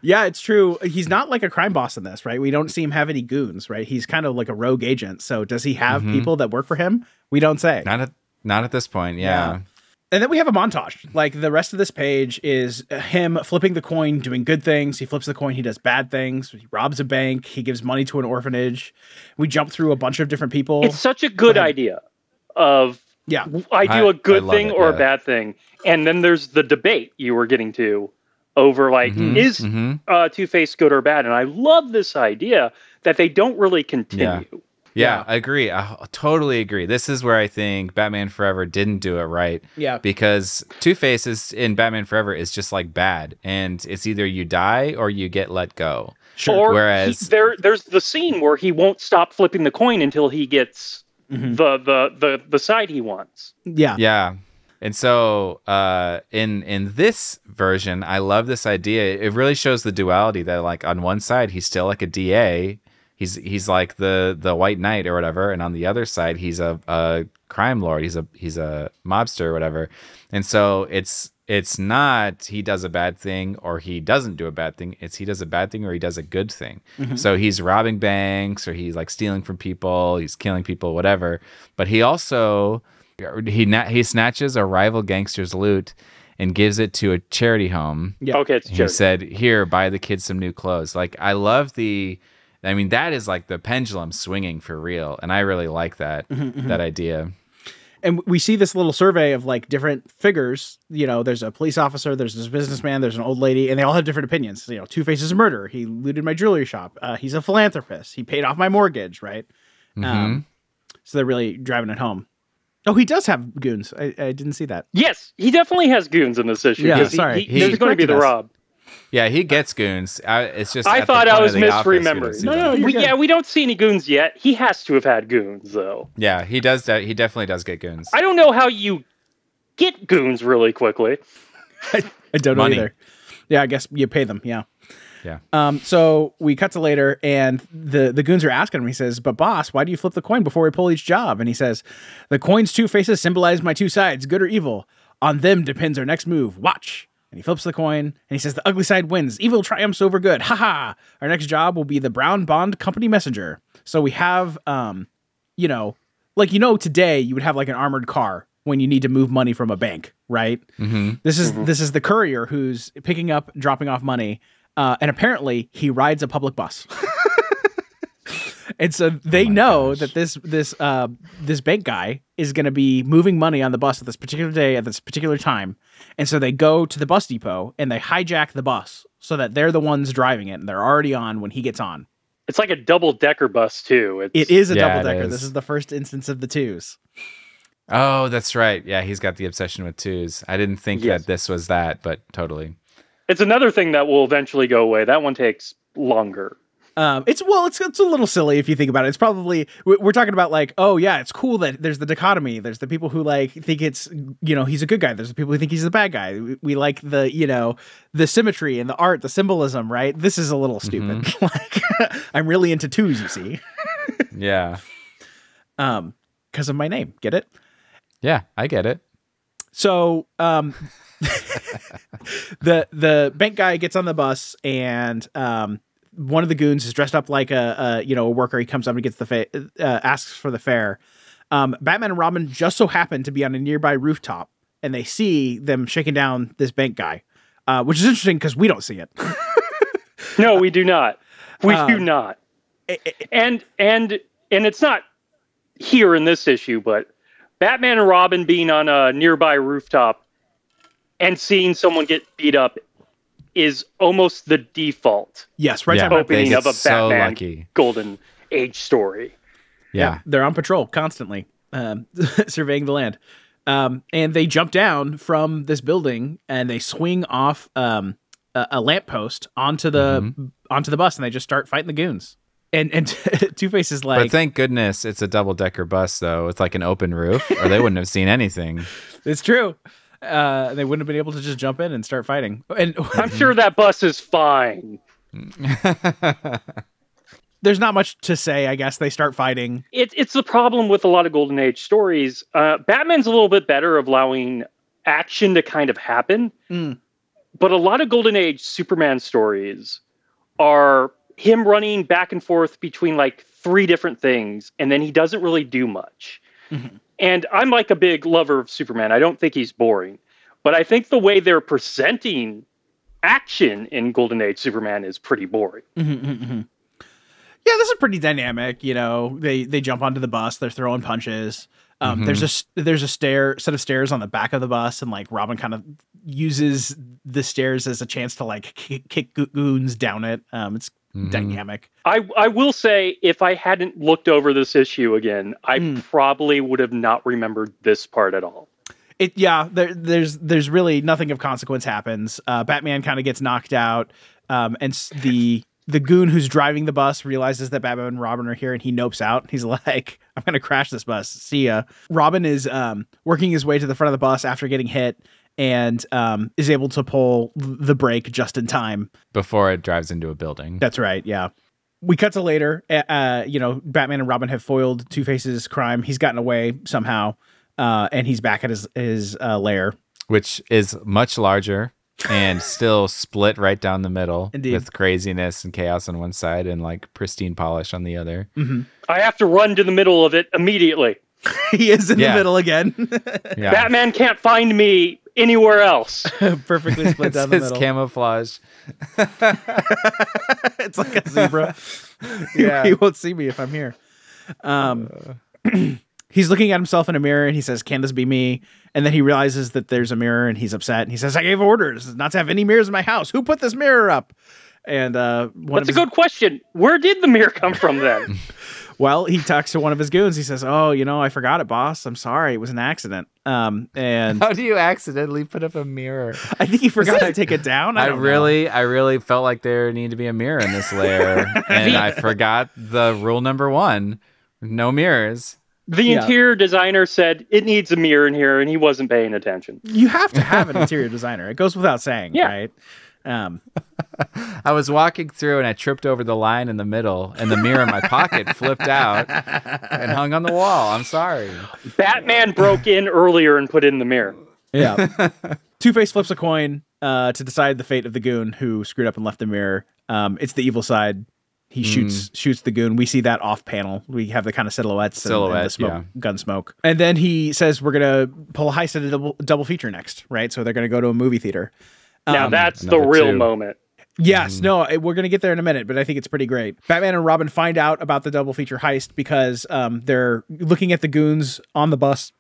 Yeah, it's true. He's not like a crime boss in this, right? We don't see him have any goons, right? He's kind of like a rogue agent. So does he have Mhm. people that work for him? We don't say. not at not at this point. Yeah. Yeah. And then we have a montage. Like the rest of this page is him flipping the coin, doing good things. He flips the coin, he does bad things. He robs a bank, he gives money to an orphanage. We jump through a bunch of different people. It's such a good idea of yeah. I do a good I love thing it, or a bad thing. And then there's the debate you were getting to over like Mhm, is mhm. uh, Two Face good or bad? And I love this idea that they don't really continue. Yeah, Yeah. I agree. I totally agree. This is where I think Batman Forever didn't do it right. Yeah. because Two Face is in Batman Forever is just like bad, and it's either you die or you get let go. Sure. Or Whereas- he, there, there's the scene where he won't stop flipping the coin until he gets Mhm. the, the the the side he wants. Yeah. Yeah, And so uh, in in this version, I love this idea. It really shows the duality that like on one side he's still like a DA. He's he's like the the white knight or whatever, and on the other side he's a, a crime lord. He's a he's a mobster or whatever. And so it's it's not he does a bad thing or he doesn't do a bad thing. It's he does a bad thing or he does a good thing. So he's robbing banks or he's like stealing from people, he's killing people, whatever. But he also he he snatches a rival gangster's loot and gives it to a charity home. Yeah. Okay, it's He said, "Here, buy the kids some new clothes." Like I love the I mean that is like the pendulum swinging for real and I really like that Mm-hmm, that idea. and we see this little survey of like different figures. You know, there's a police officer, there's this businessman, there's an old lady, and they all have different opinions. You know, Two Face is a murderer. He looted my jewelry shop. Uh, he's a philanthropist. He paid off my mortgage, right? Mm-hmm. Um, so they're really driving it home. Oh, he does have goons. I, I didn't see that. Yes, he definitely has goons in this issue. Yeah, sorry. he- He he's going to be the corrected us. Rob. Yeah, he gets goons. I, it's just I thought I was of the office, we don't misremembering. No, no, We, yeah, we don't see any goons yet. He has to have had goons, though. Yeah, he does. De- he definitely does get goons. I don't know how you get goons really quickly. I don't know either. Yeah, I guess you pay them. Yeah. Yeah. Um, so we cut to later, and the the goons are asking him. He says, "But boss, why do you flip the coin before we pull each job?" And he says, "The coin's two faces symbolize my two sides, good or evil. On them depends our next move. Watch." And he flips the coin, and he says, "The ugly side wins. Evil triumphs over good. Ha ha! Our next job will be the Brown Bond Company messenger." So we have, um, you know, like you know, today you would have like an armored car when you need to move money from a bank, right? hmm This is this is the courier who's picking up, dropping off money, uh, and apparently he rides a public bus. and so they Oh know gosh. that this this uh, this bank guy is going to be moving money on the bus at this particular day at this particular time, and so they go to the bus depot and they hijack the bus so that they're the ones driving it and they're already on when he gets on. It's like a double decker bus too. It's, It is a Yeah, double decker. is. This is the first instance of the twos. Oh, that's right. Yeah, he's got the obsession with twos. I didn't think Yes. that this was that, but totally. It's another thing that will eventually go away. That one takes longer. Um, it's well, it's it's a little silly if you think about it. It's probably we- we're talking about like, oh yeah, it's cool that there's the dichotomy. There's the people who like think it's you know he's a good guy. There's the people who think he's the bad guy. We, we like the you know the symmetry and the art, the symbolism, right? This is a little stupid. like I'm really into twos, you see, Yeah. um, because of my name. Get it? Yeah, I get it. So um, the the bank guy gets on the bus and um, one of the goons is dressed up like a, a you know a worker. He comes up and gets the fa- uh, asks for the fare. Um, Batman and Robin just so happen to be on a nearby rooftop and they see them shaking down this bank guy, uh, which is interesting because we don't see it. No, we do not. We do Um, not. Eh, eh, And and and it's not here in this issue, but Batman and Robin being on a nearby rooftop and seeing someone get beat up is almost the default yes, right yeah, time. opening they of a so Batman. lucky. golden age story. Yeah. they're on patrol constantly, um, surveying the land. Um, and they jump down from this building and they swing off um, a, a lamppost onto the Mm-hmm. onto the bus and they just start fighting the goons. And and Two Face is but like, thank goodness it's a double decker bus though, It's like an open roof, or they wouldn't have seen anything. it's true. Uh, they wouldn't have been able to just jump in and start fighting. And I'm sure that bus is fine. there's not much to say. I guess they start fighting. It, it's the problem with a lot of golden age stories. Uh, Batman's a little bit better of allowing action to kind of happen, Mm. but a lot of golden age Superman stories are him running back and forth between like three different things, and then he doesn't really do much. Mhm. And I'm like a big lover of Superman. I don't think he's boring, but I think the way they're presenting action in Golden Age Superman is pretty boring. Mhm, mhm, mhm. Yeah, this is pretty dynamic. You know, they they jump onto the bus, they're throwing punches. Um, There's a s- there's a stair set of stairs on the back of the bus, and like Robin kind of uses the stairs as a chance to like kick, kick goons down it. Um, it's Mhm. dynamic. I, I will say, if I hadn't looked over this issue again, I Mm. probably would have not remembered this part at all. It yeah, there, there's there's really nothing of consequence happens. Uh, Batman kind of gets knocked out, um, and the the goon who's driving the bus realizes that Batman and Robin are here and he nopes out. He's like, I'm going to crash this bus. See ya. Robin is um, working his way to the front of the bus after getting hit and um, is able to pull the brake just in time. Before it drives into a building. That's right. Yeah. We cut to later. Uh, you know, Batman and Robin have foiled Two Face's crime. He's gotten away somehow, uh, and he's back at his his uh, lair. Which is much larger and still split right down the middle Indeed. with craziness and chaos on one side and like pristine polish on the other. Mm-hmm. I have to run to the middle of it immediately. he is in Yeah. the middle again. Yeah. Batman can't find me anywhere else. Perfectly split it's down the his middle. camouflage. it's like a zebra. Yeah. he won't see me if I'm here. Um, he's looking at himself in a mirror and he says, "Can this be me?" And then he realizes that there's a mirror and he's upset. And he says, "I gave orders not to have any mirrors in my house. Who put this mirror up?" And uh, one That's a of his, good question. Where did the mirror come from then? Well, he talks to one of his goons. He says, "Oh, you know, I forgot it, boss. I'm sorry. It was an accident." Um, and How do you accidentally put up a mirror? I think he forgot to take it down. I, I, don't know. really, I really felt like there needed to be a mirror in this layer, and I forgot the rule number one: no mirrors. The Yeah. interior designer said it needs a mirror in here, and he wasn't paying attention. you have to have an interior designer. It goes without saying, Yeah. right? Um, I was walking through and I tripped over the line in the middle, and the mirror in my pocket flipped out and hung on the wall. I'm sorry. Batman broke in earlier and put in the mirror. Yeah. Two Face flips a coin uh, to decide the fate of the goon who screwed up and left the mirror. Um, it's the evil side. He shoots shoots the goon. We see that off panel. We have the kind of silhouettes and- and, the smoke, yeah. gun smoke. And then he says we're gonna pull a heist at a double, double feature next, right? So they're gonna go to a movie theater. Now Um, that's the real two. moment. Yes, no, eh, we're gonna get there in a minute, but I think it's pretty great. Batman and Robin find out about the double feature heist because um, they're looking at the goons on the bus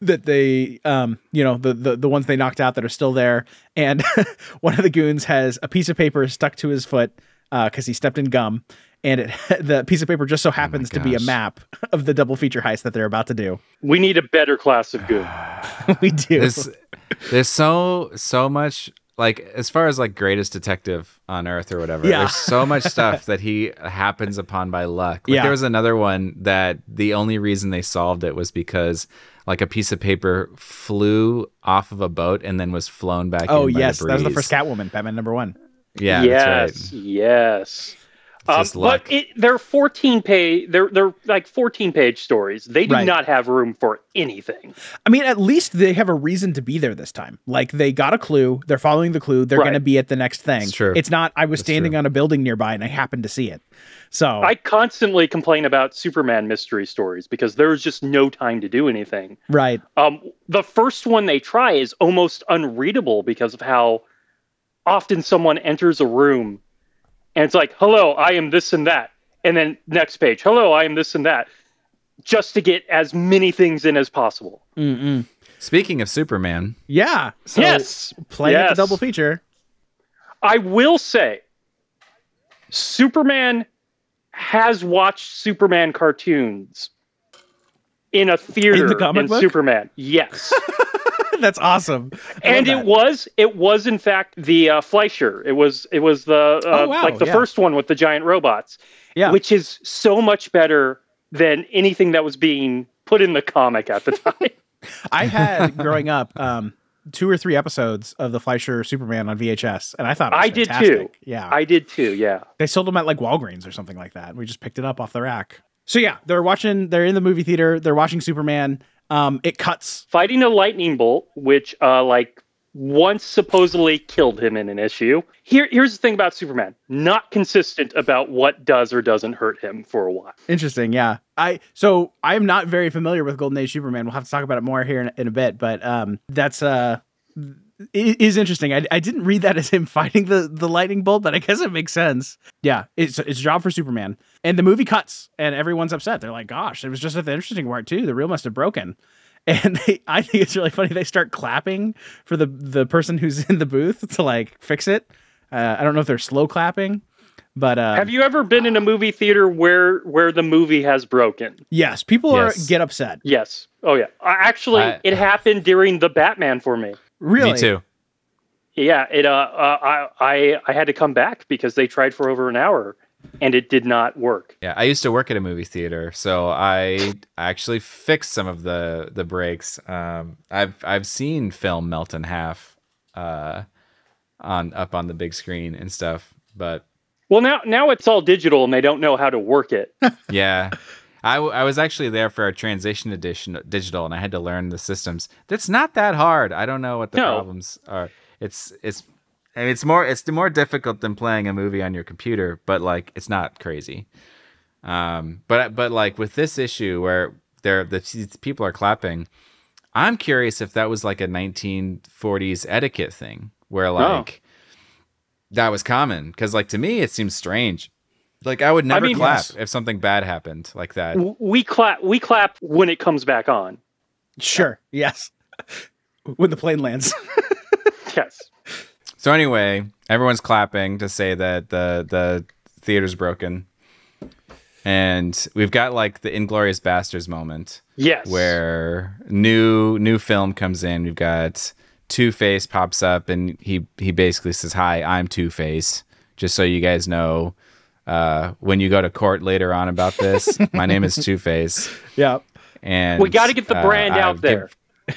that they, um, you know, the, the the ones they knocked out that are still there, and one of the goons has a piece of paper stuck to his foot because he stepped in gum, and it the piece of paper just so happens to be a map of the double feature heist that they're about to do. We need a better class of goon. we do. There's, there's so so much like as far as like greatest detective on earth or whatever. Yeah. There's so much stuff that he happens upon by luck. Like Yeah. there was another one that the only reason they solved it was because like a piece of paper flew off of a boat and then was flown back. oh in by yes, the that was the breeze. first Catwoman, Batman number one. Yeah, yes, that's right. yes. Um, just luck. but it, they're 14 page. They're they're like 14 page stories. They do Right. not have room for anything. I mean, at least they have a reason to be there this time. Like they got a clue, they're following the clue, they're Right. going to be at the next thing. It's true. It's not I was That's standing true. on a building nearby and I happened to see it. So I constantly complain about Superman mystery stories because there's just no time to do anything. right, Um, the first one they try is almost unreadable because of how often someone enters a room and it's like, "Hello, I am this and that," and then next page, "Hello, I am this and that," just to get as many things in as possible. Mm-mm. Speaking of Superman, yeah. So yes, playing at yes. the double feature. I will say, Superman has watched Superman cartoons in a theater In the comic book? Superman. Yes. That's awesome. I and it that. was it was in fact the uh, Fleischer. It was it was the uh, Oh, wow, like the yeah. first one with the giant robots, Yeah. which is so much better than anything that was being put in the comic at the time. I had growing up um, two or three episodes of the Fleischer Superman on VHS, and I thought it was I did too. Yeah, I did too. Yeah. They sold them at like Walgreens or something like that. We just picked it up off the rack. So yeah, they're watching. They're in the movie theater. They're watching Superman. Um, it cuts. Fighting a lightning bolt, which uh like once supposedly killed him in an issue. Here here's the thing about Superman. Not consistent about what does or doesn't hurt him for a while. Interesting. Yeah. I so I am not very familiar with Golden Age Superman. We'll have to talk about it more here in, in a bit. But um, that's uh. It is interesting. I, I didn't read that as him fighting the, the lightning bolt, but I guess it makes sense. Yeah, it's it's a job for Superman. And the movie cuts, and everyone's upset. They're like, "Gosh, it was just at the interesting part too. The reel must have broken." And they, I think it's really funny. They start clapping for the the person who's in the booth to like fix it. Uh, I don't know if they're slow clapping, but uh, Have you ever been in a movie theater where where the movie has broken? yes, people Yes. are get upset. Yes. Oh yeah. Uh, Actually, I- it happened during the Batman for me. Really, me too. Yeah, it. Uh, uh, I, I, I had to come back because they tried for over an hour, and it did not work. Yeah, I used to work at a movie theater, so I actually fixed some of the the breaks. Um, I've I've seen film melt in half, uh, on up on the big screen and stuff. But Well, now now it's all digital, and they don't know how to work it. yeah, I, w- I was actually there for a transition edition digital, and I had to learn the systems. That's not that hard. I don't know what the No. problems are. It's it's. I mean, it's more it's more difficult than playing a movie on your computer, but like it's not crazy. Um, but but like with this issue where there the people are clapping, I'm curious if that was like a 1940s etiquette thing where like that was common because like to me it seems strange. Like I would never mean- clap Yes. if something bad happened like that. We clap. We clap when it comes back on. Sure. Yes. when the plane lands. Yes. So anyway, everyone's clapping to say that the the theater's broken. And we've got like the Inglourious Basterds moment Yes. where new new film comes in. We've got Two Face pops up and he he basically says, "Hi, I'm Two Face." Just so you guys know, uh, when you go to court later on about this, my name is Two Face, yeah. and we got to get the uh, brand I out there. give-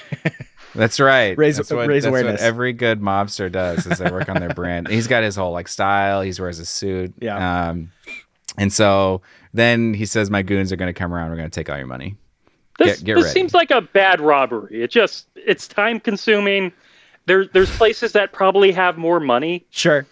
that's right. Raise- that's what, raise that's what awareness. every good mobster does is they work on their brand. He's got his whole like style. He wears a suit. Yeah. Um, and so then he says, "My goons are going to come around. We're going to take all your money." This, get- get this ready. seems like a bad robbery. It just it's time consuming. There, there's places that probably have more money. Sure.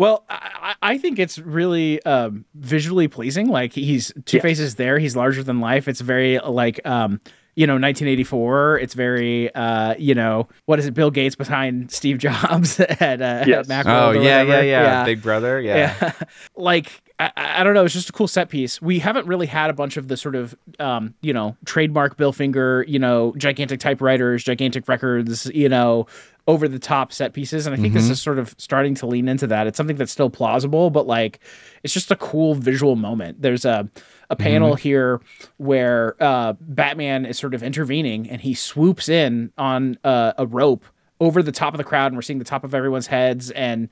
Well, I, I I think it's really um, visually pleasing. Like he's Two Yes. Face is there. He's larger than life. It's very like um, you know 1984. It's very uh, you know what is it? Bill Gates behind Steve Jobs at, uh, Yes. at Macworld Oh or yeah, yeah, whatever. yeah, Big Brother. Yeah. yeah. like I, I don't know. It's just a cool set piece. We haven't really had a bunch of the sort of um, you know trademark Bill Finger, you know, gigantic typewriters, gigantic records, you know, over the top set pieces, and I think this is sort of starting to lean into that. It's something that's still plausible, but like it's just a cool visual moment. There's a a panel here where uh, Batman is sort of intervening, and he swoops in on uh, a rope over the top of the crowd, and we're seeing the top of everyone's heads, and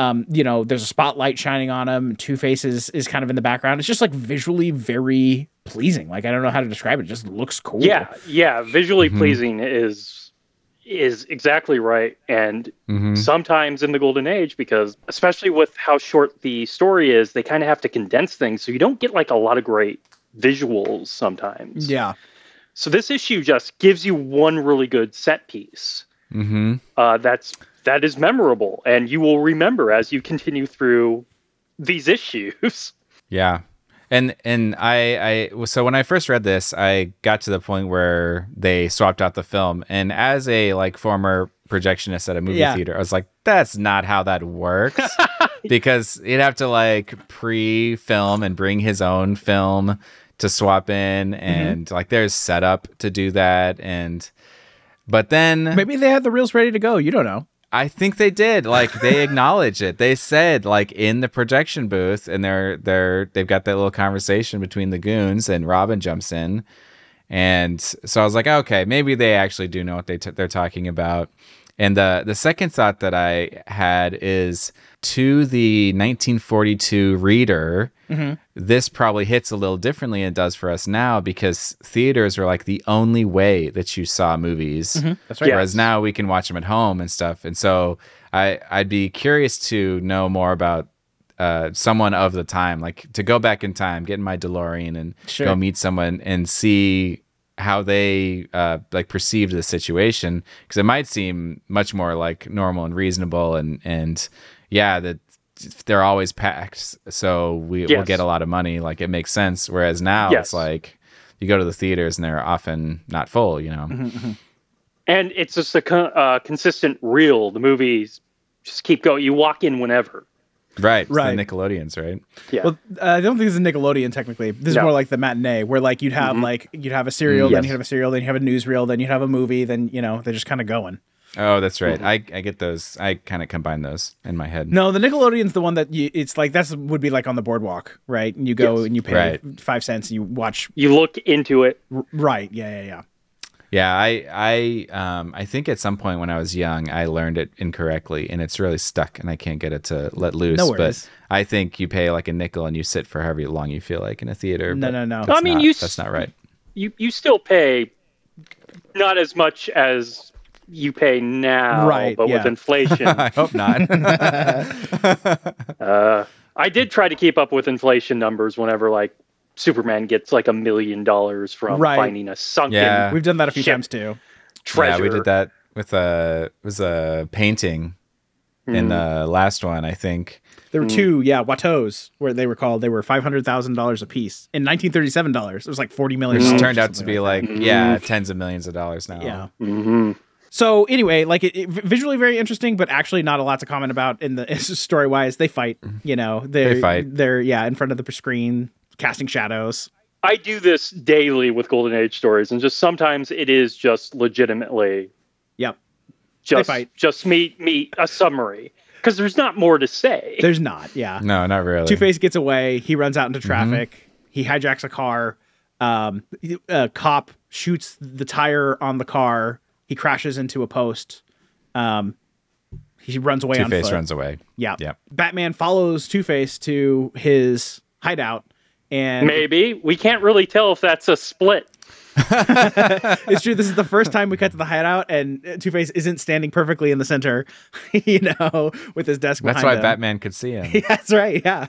um, you know, there's a spotlight shining on him. Two Faces is kind of in the background. It's just like visually very pleasing. Like I don't know how to describe it. It just looks cool. Yeah, yeah. Visually Mm-hmm. pleasing is is exactly right. And Mhm. sometimes in the golden age, because especially with how short the story is, they kind of have to condense things, so you don't get like a lot of great visuals sometimes. Yeah. So this issue just gives you one really good set piece. Mhm. uh, that's that is memorable, and you will remember as you continue through these issues. Yeah. And and I I so when I first read this, I got to the point where they swapped out the film, and as a like former projectionist at a movie Yeah. theater, I was like, that's not how that works, because he'd have to like pre-film and bring his own film to swap in, mm-hmm. and like there's setup to do that, and but then Maybe they had the reels ready to go. You don't know. I think they did. Like they acknowledge it. They said like in the projection booth, and they're they're they've got that little conversation between the goons, and Robin jumps in, and so I was like, okay, maybe they actually do know what they t- they're talking about. And the the second thought that I had is to the 1942 reader, mm-hmm. this probably hits a little differently than it does for us now because theaters were like the only way that you saw movies. Mm-hmm. That's right. Whereas now we can watch them at home and stuff. And so I I'd be curious to know more about uh, someone of the time, like to go back in time, get in my DeLorean and Sure. go meet someone and see how they uh, like perceived the situation because it might seem much more like normal and reasonable and and yeah that they're always packed so we will get a lot of money like it makes sense whereas now Yes. it's like you go to the theaters and they're often not full you know and it's just a co- uh, consistent reel. The movies just keep going. You walk in whenever. Right. It's Right. The Nickelodeons, right? Yeah. Well, uh, I don't think this is Nickelodeon technically. This is more like the matinee, where like you'd have Mhm. like you'd have a serial, then you'd have a serial, then you have a newsreel, then you'd have a movie, then you know they're just kind of going. Oh, that's right. I, I get those. I kind of combine those in my head. No, the Nickelodeon's the one that you, it's like that's would be like on the boardwalk, right? And you go Yes. and you pay Right. five cents and you watch. you look into it. r- Right? Yeah, yeah, yeah. Yeah, I I um I think at some point when I was young I learned it incorrectly and it's really stuck and I can't get it to let loose. No but worries. I think you pay like a nickel and you sit for however long you feel like in a theater. No, but no, no. I mean, not- you that's not right. You you still pay not as much as you pay now, Right, but with inflation. I hope not. uh, I did try to keep up with inflation numbers whenever like Superman gets like a million dollars from Right. finding a sunken Yeah. We've done that a few times too. treasure. Yeah, we did that with a it was a painting in Hmm. the last one, I think. There were two, yeah, Watteaus, where they were called. They were five hundred thousand dollars a piece in nineteen thirty-seven dollars. It was like forty million. Which turned out to be like like, yeah, tens of millions of dollars now. that. yeah. Mhm. So anyway, like it, it- visually very interesting, but actually not a lot to comment about in the story wise. They fight, you know, they're, They fight. They're yeah in front of the screen, casting shadows. I do this daily with Golden Age stories, and just sometimes it is just legitimately Yep, just fight. just me me a summary because there's not more to say. there's not. Yeah, No, not really. Two Face gets away. He runs out into traffic. He hijacks a car. Um, a cop shoots the tire on the car. He crashes into a post. Um, he runs away Two Face runs away. Yeah. Yeah. Batman follows Two Face to his hideout, and Maybe we can't really tell if that's a split. it's true. This is the first time we cut to the hideout, and Two Face isn't standing perfectly in the center, you know, with his desk. That's why him. Batman could see him. Yeah, that's right. Yeah,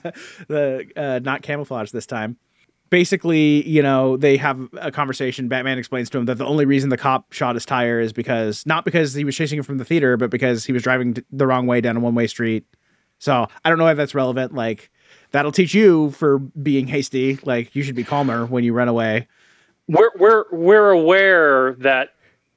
the uh, not camouflage this time. Basically, you know, they have a conversation. Batman explains to him that the only reason the cop shot his tire is because not because he was chasing him from the theater, but because he was driving the wrong way down a one way street. So I don't know if that's relevant. Like that'll teach you for being hasty. Like you should be calmer when you run away. We're we're we're aware that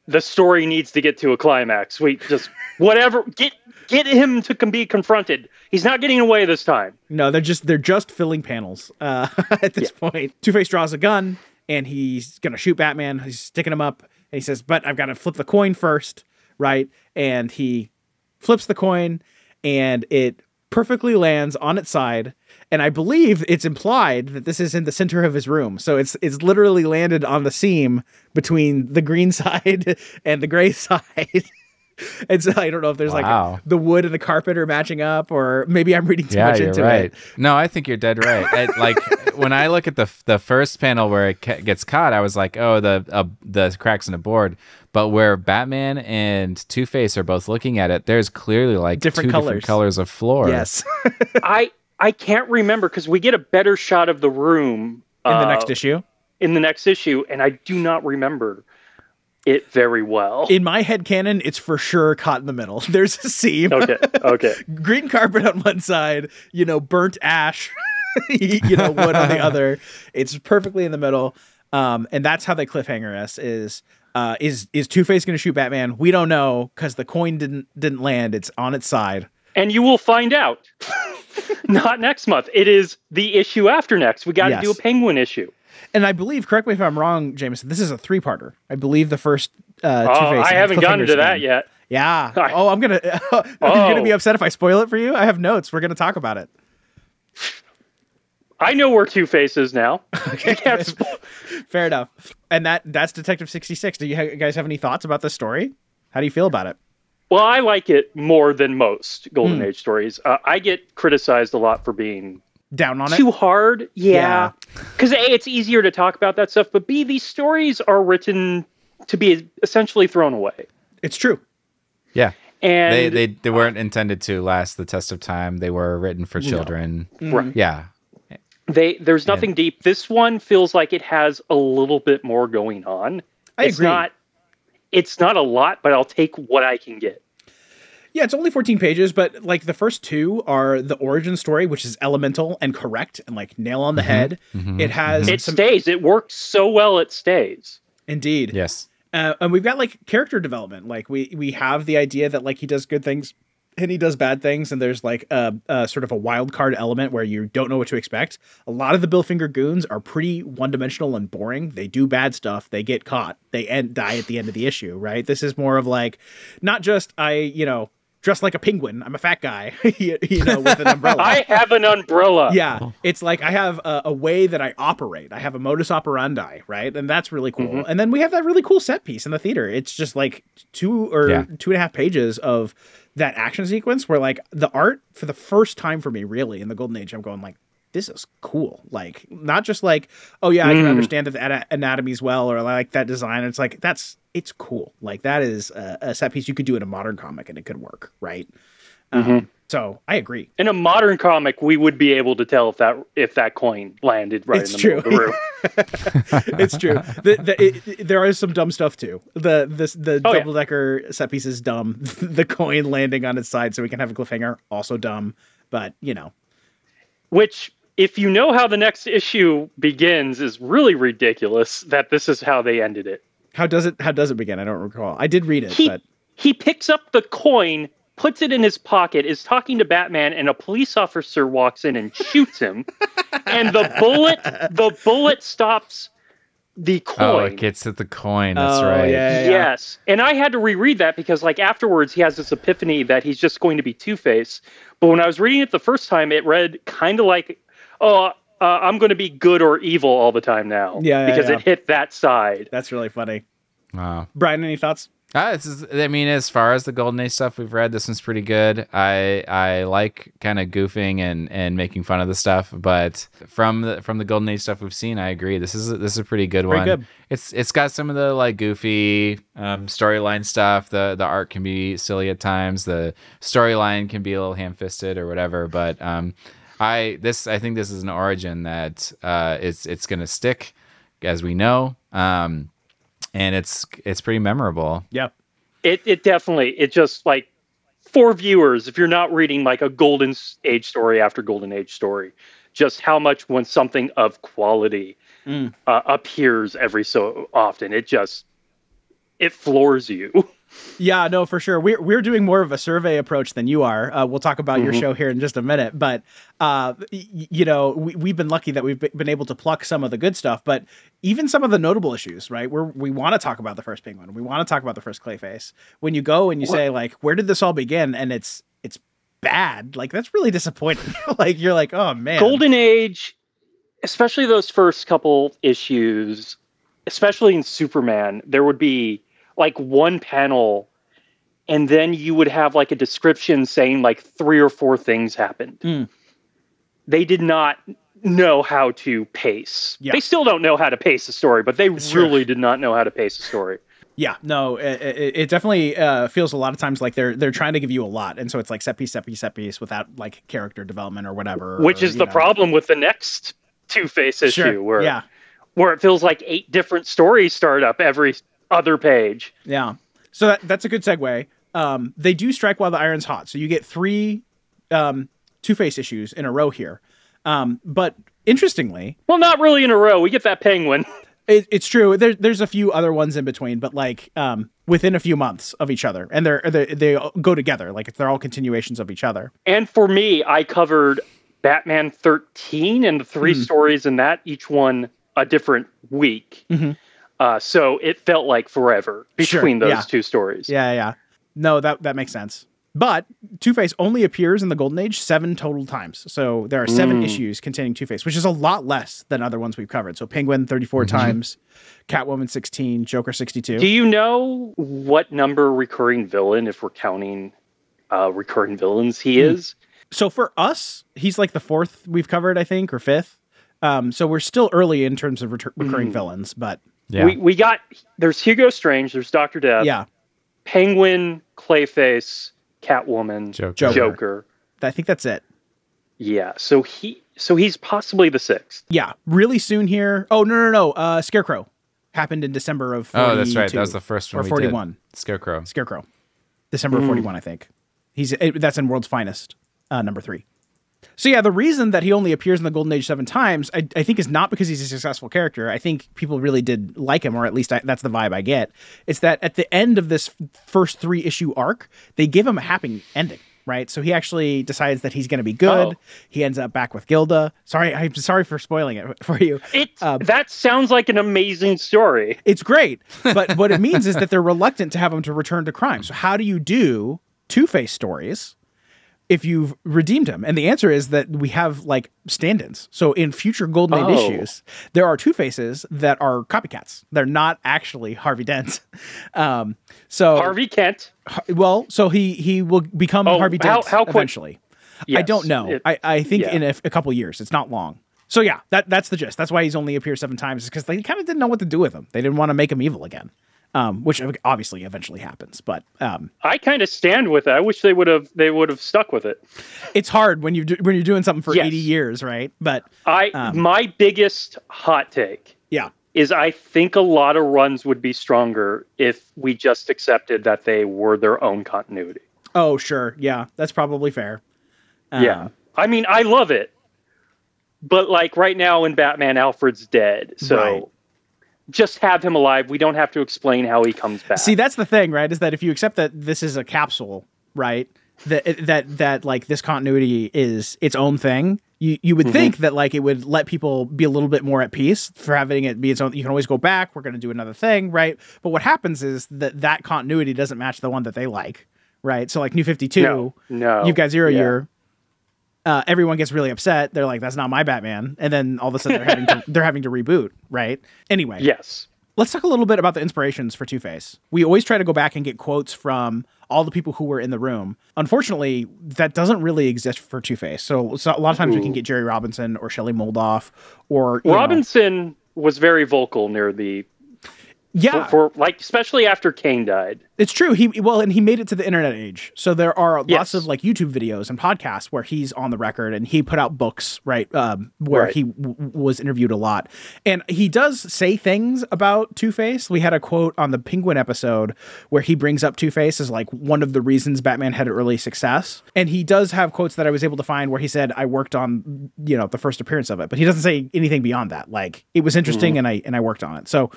the story needs to get to a climax. We just whatever get get him to com- be confronted. He's not getting away this time. No, they're just they're just filling panels uh, at this point. Two Face draws a gun and he's gonna shoot Batman. He's sticking him up, and he says, "But I've got to flip the coin first, right?" And he flips the coin, and it perfectly lands on its side. And I believe it's implied that this is in the center of his room, so it's it's literally landed on the seam between the green side and the gray side. And so I don't know if there's Wow. like the wood and the carpet are matching up, or maybe I'm reading too yeah, much you're into right. it. No, I think you're dead right. I, like when I look at the the first panel where it ca- gets caught, I was like, oh, the uh, the cracks in the board. But where Batman and Two Face are both looking at it, there's clearly like Different two colors. different colors of floor. Yes, I I can't remember because we get a better shot of the room in the uh, next issue. in the next issue, and I do not remember it very well. In my head canon, it's for sure caught in the middle. There's a seam, okay, okay. green carpet on one side, you know, burnt ash, you know, wood on the other. It's perfectly in the middle. Um, and that's how they cliffhanger us is uh, is is Two Face going to shoot Batman? We don't know because the coin didn't didn't land. It's on its side. And you will find out. Not next month. It is the issue after next. We got to Yes. do a penguin issue. And I believe, correct me if I'm wrong, Jameson. This is a three parter. I believe the first uh, Oh, Two Face. I haven't gotten to that yet. Yeah. I- Oh, I'm gonna. Are you gonna be Oh. upset if I spoil it for you? I have notes. We're gonna talk about it. I know where Two Face is now. Spo- Fair enough. And that that's Detective 66. Do you ha- guys have any thoughts about this story? How do you feel about it? Well, I like it more than most Golden Hmm. Age stories. Uh, I get criticized a lot for being Down on it? too hard. Yeah. Yeah. Because A, it's easier to talk about that stuff, but B, these stories are written to be essentially thrown away. It's true. Yeah. And They, they they weren't intended to last the test of time. They were written for children. Right. Yeah. they there's nothing deep. This one feels like it has a little bit more going on. I it's agree. not it's not a lot, but I'll take what I can get. Yeah, it's only 14 pages, but like the first two are the origin story, which is elemental and correct and like nail on the head. It has It some stays. It works so well it stays. indeed. Yes. Uh, and we've got like character development. Like we we have the idea that like he does good things and he does bad things, and there's like a, a sort of a wild card element where you don't know what to expect. A lot of the Bill Finger goons are pretty one dimensional and boring. They do bad stuff, they get caught, they end die at the end of the issue. Right? This is more of like not just I you know dressed like a penguin. I'm a fat guy, you, you know, with an umbrella. I have an umbrella. yeah, it's like I have a, a way that I operate. I have a modus operandi, right? And that's really cool. Mhm. And then we have that really cool set piece in the theater. It's just like two or Yeah. two and a half pages of that action sequence where like the art for the first time for me, really, in the golden age, I'm going like, this is cool. Like not just like, oh yeah, I can Mm. understand that ana- anatomy's well or like that design. It's like that's it's cool. Like that is a, a set piece you could do in a modern comic and it could work, right? Um, Mhm. So I agree. In a modern comic, we would be able to tell if that if that coin landed right It's in the true. middle of the room. it's true. The, the, it, it- there is some dumb stuff too. The this the Oh, double decker set piece is dumb. the coin landing on its side so we can have a cliffhanger also dumb. But you know, Which, if you know how the next issue begins, is really ridiculous. That this is how they ended it. how does it how does it begin? I don't recall. I did read it, He but he picks up the coin, puts it in his pocket, is talking to Batman, and a police officer walks in and shoots him. and the bullet the bullet stops the coin. Oh, it gets at the coin. That's Oh, right. yeah, yeah. Yes. And I had to reread that because like afterwards he has this epiphany that he's just going to be Two-Face. But when I was reading it the first time it read kind of like oh uh, I'm going to be good or evil all the time now Yeah, yeah, because yeah. it hit that side. that's really funny. Wow. Brian, any thoughts? Ah, this is, I mean, as far as the Golden Age stuff we've read, this one's pretty good. I I like kind of goofing and, and making fun of the stuff, but from the from the Golden Age stuff we've seen, I agree. This is a, this is a pretty good Very one. good. It's it's got some of the like goofy um, storyline stuff. The the art can be silly at times. The storyline can be a little ham fisted or whatever. But um, I this I think this is an origin that uh, it's it's gonna stick, as we know. Um, and it's it's pretty memorable. Yeah. It it definitely it just like for viewers if you're not reading like a golden age story after golden age story just how much when something of quality Mm. uh, appears every so often it just it floors you Yeah, no, for sure. We're we're doing more of a survey approach than you are. Uh, we'll talk about your Mhm. show here in just a minute, but uh, y- you know, we, we've been lucky that we've be- been able to pluck some of the good stuff, but even some of the notable issues, right? Where we want to talk about the first penguin, we want to talk about the first Clayface. When you go and you say like, "Where did this all begin?" and it's it's bad, like that's really disappointing. like you're like, "Oh man, golden age especially those first couple issues especially in superman there would be like one panel and then you would have like a description saying like three or four things happened Mm. they did not know how to pace Yeah. they still don't know how to pace a story but they It's true. really did not know how to pace a story Yeah, no, it, it, it definitely uh, feels a lot of times like they're they're trying to give you a lot, and so it's like set piece, set piece, set piece without like character development or whatever. which or, is the know. problem with the next two face issue Sure. where yeah, where it feels like eight different stories start up every other page yeah. So that, that's a good segue. Um, they do strike while the iron's hot, so you get three um, Two Face issues in a row here. Um, but interestingly, Well, not really in a row. We get that penguin. it, it's true. There, there's a few other ones in between, but like um, within a few months of each other, and they're they, they go together. Like they're all continuations of each other. And for me, I covered Batman 13 and the three Hmm. stories in that, each one a different week. Mhm. Uh, so it felt like forever Sure, between those yeah. two stories. Yeah, yeah. No, that that makes sense. But Two Face only appears in the Golden Age seven total times. So there are seven Mm. issues containing Two Face, which is a lot less than other ones we've covered. So Penguin 34 Mhm. times, Catwoman 16, Joker 62. Do you know what number recurring villain, if we're counting uh, recurring villains, he Hmm. is? so for us, he's like the fourth we've covered, I think, or fifth. Um, so we're still early in terms of retur- recurring Mm. villains, but Yeah. We, we got, there's Hugo Strange, there's Dr. Death, yeah, Penguin, Clayface, Catwoman, Joker. Joker. Joker. I think that's it. Yeah. So he, so he's possibly the sixth. Yeah, really soon here. Oh no, no, no. Uh, Scarecrow happened in December of. 42, Oh, that's right. That was the first one or forty one. Scarecrow. Scarecrow, December of Hmm. 41, I think. He's it, that's in World's Finest, uh, number three. So yeah, the reason that he only appears in the Golden Age seven times, I, I think, is not because he's a successful character. I think people really did like him, or at least I, that's the vibe I get. It's that at the end of this first three issue arc, they give him a happy ending. Right, so he actually decides that he's going to be good. Oh. He ends up back with Gilda. Sorry, I'm sorry for spoiling it for you. It Um, that sounds like an amazing story. It's great, but what it means is that they're reluctant to have him to return to crime. So how do you do Two Face stories if you've redeemed him? And the answer is that we have like stand ins. So in future Golden Age Oh. issues, there are Two Faces that are copycats. They're not actually Harvey Dent. Um, so, Harvey Kent. well, so he he will become Oh, Harvey Dent how quick- eventually. I don't know. it- I, I think yeah. in a, a couple years. It's not long. So yeah, that that's the gist. That's why he's only appeared seven times, is because they kind of didn't know what to do with him. They didn't want to make him evil again, um, which obviously eventually happens. But um, I kind of stand with it. I wish they would have they would have stuck with it. it's hard when you do, when you're doing something for Yes. eighty years, right? But I Um, my biggest hot take yeah, is I think a lot of runs would be stronger if we just accepted that they were their own continuity. oh sure, yeah, that's probably fair. Um, yeah. I mean, I love it. But like right now in Batman Alfred's dead. So Right. Just have him alive. We don't have to explain how he comes back. See, that's the thing, right? Is that if you accept that this is a capsule, right? That that that like this continuity is its own thing. You you would Mhm. think that like it would let people be a little bit more at peace for having it be its own. You can always go back. We're going to do another thing, right? But what happens is that that continuity doesn't match the one that they like, right? So like New Fifty Two, no, no. you've got Zero Yeah. Year. Uh, everyone gets really upset. They're like, "That's not my Batman," and then all of a sudden they're having to, they're having to reboot, right? Anyway, Yes. Let's talk a little bit about the inspirations for Two Face. We always try to go back and get quotes from all the people who were in the room. Unfortunately, that doesn't really exist for Two Face. So, so a lot of times we can get Jerry Robinson or Shelley Moldoff or you know- Robinson was very vocal near the yeah, for, for like especially after Kane died. It's true. He well, and he made it to the internet age. So there are lots of like YouTube videos and podcasts where he's on the record, and he put out books, right, um, where Right. he w- was interviewed a lot, and he does say things about Two Face. We had a quote on the Penguin episode where he brings up Two Face as like one of the reasons Batman had early success, and he does have quotes that I was able to find where he said, "I worked on you know the first appearance of it," but he doesn't say anything beyond that. Like it was interesting, and I and I worked on it. So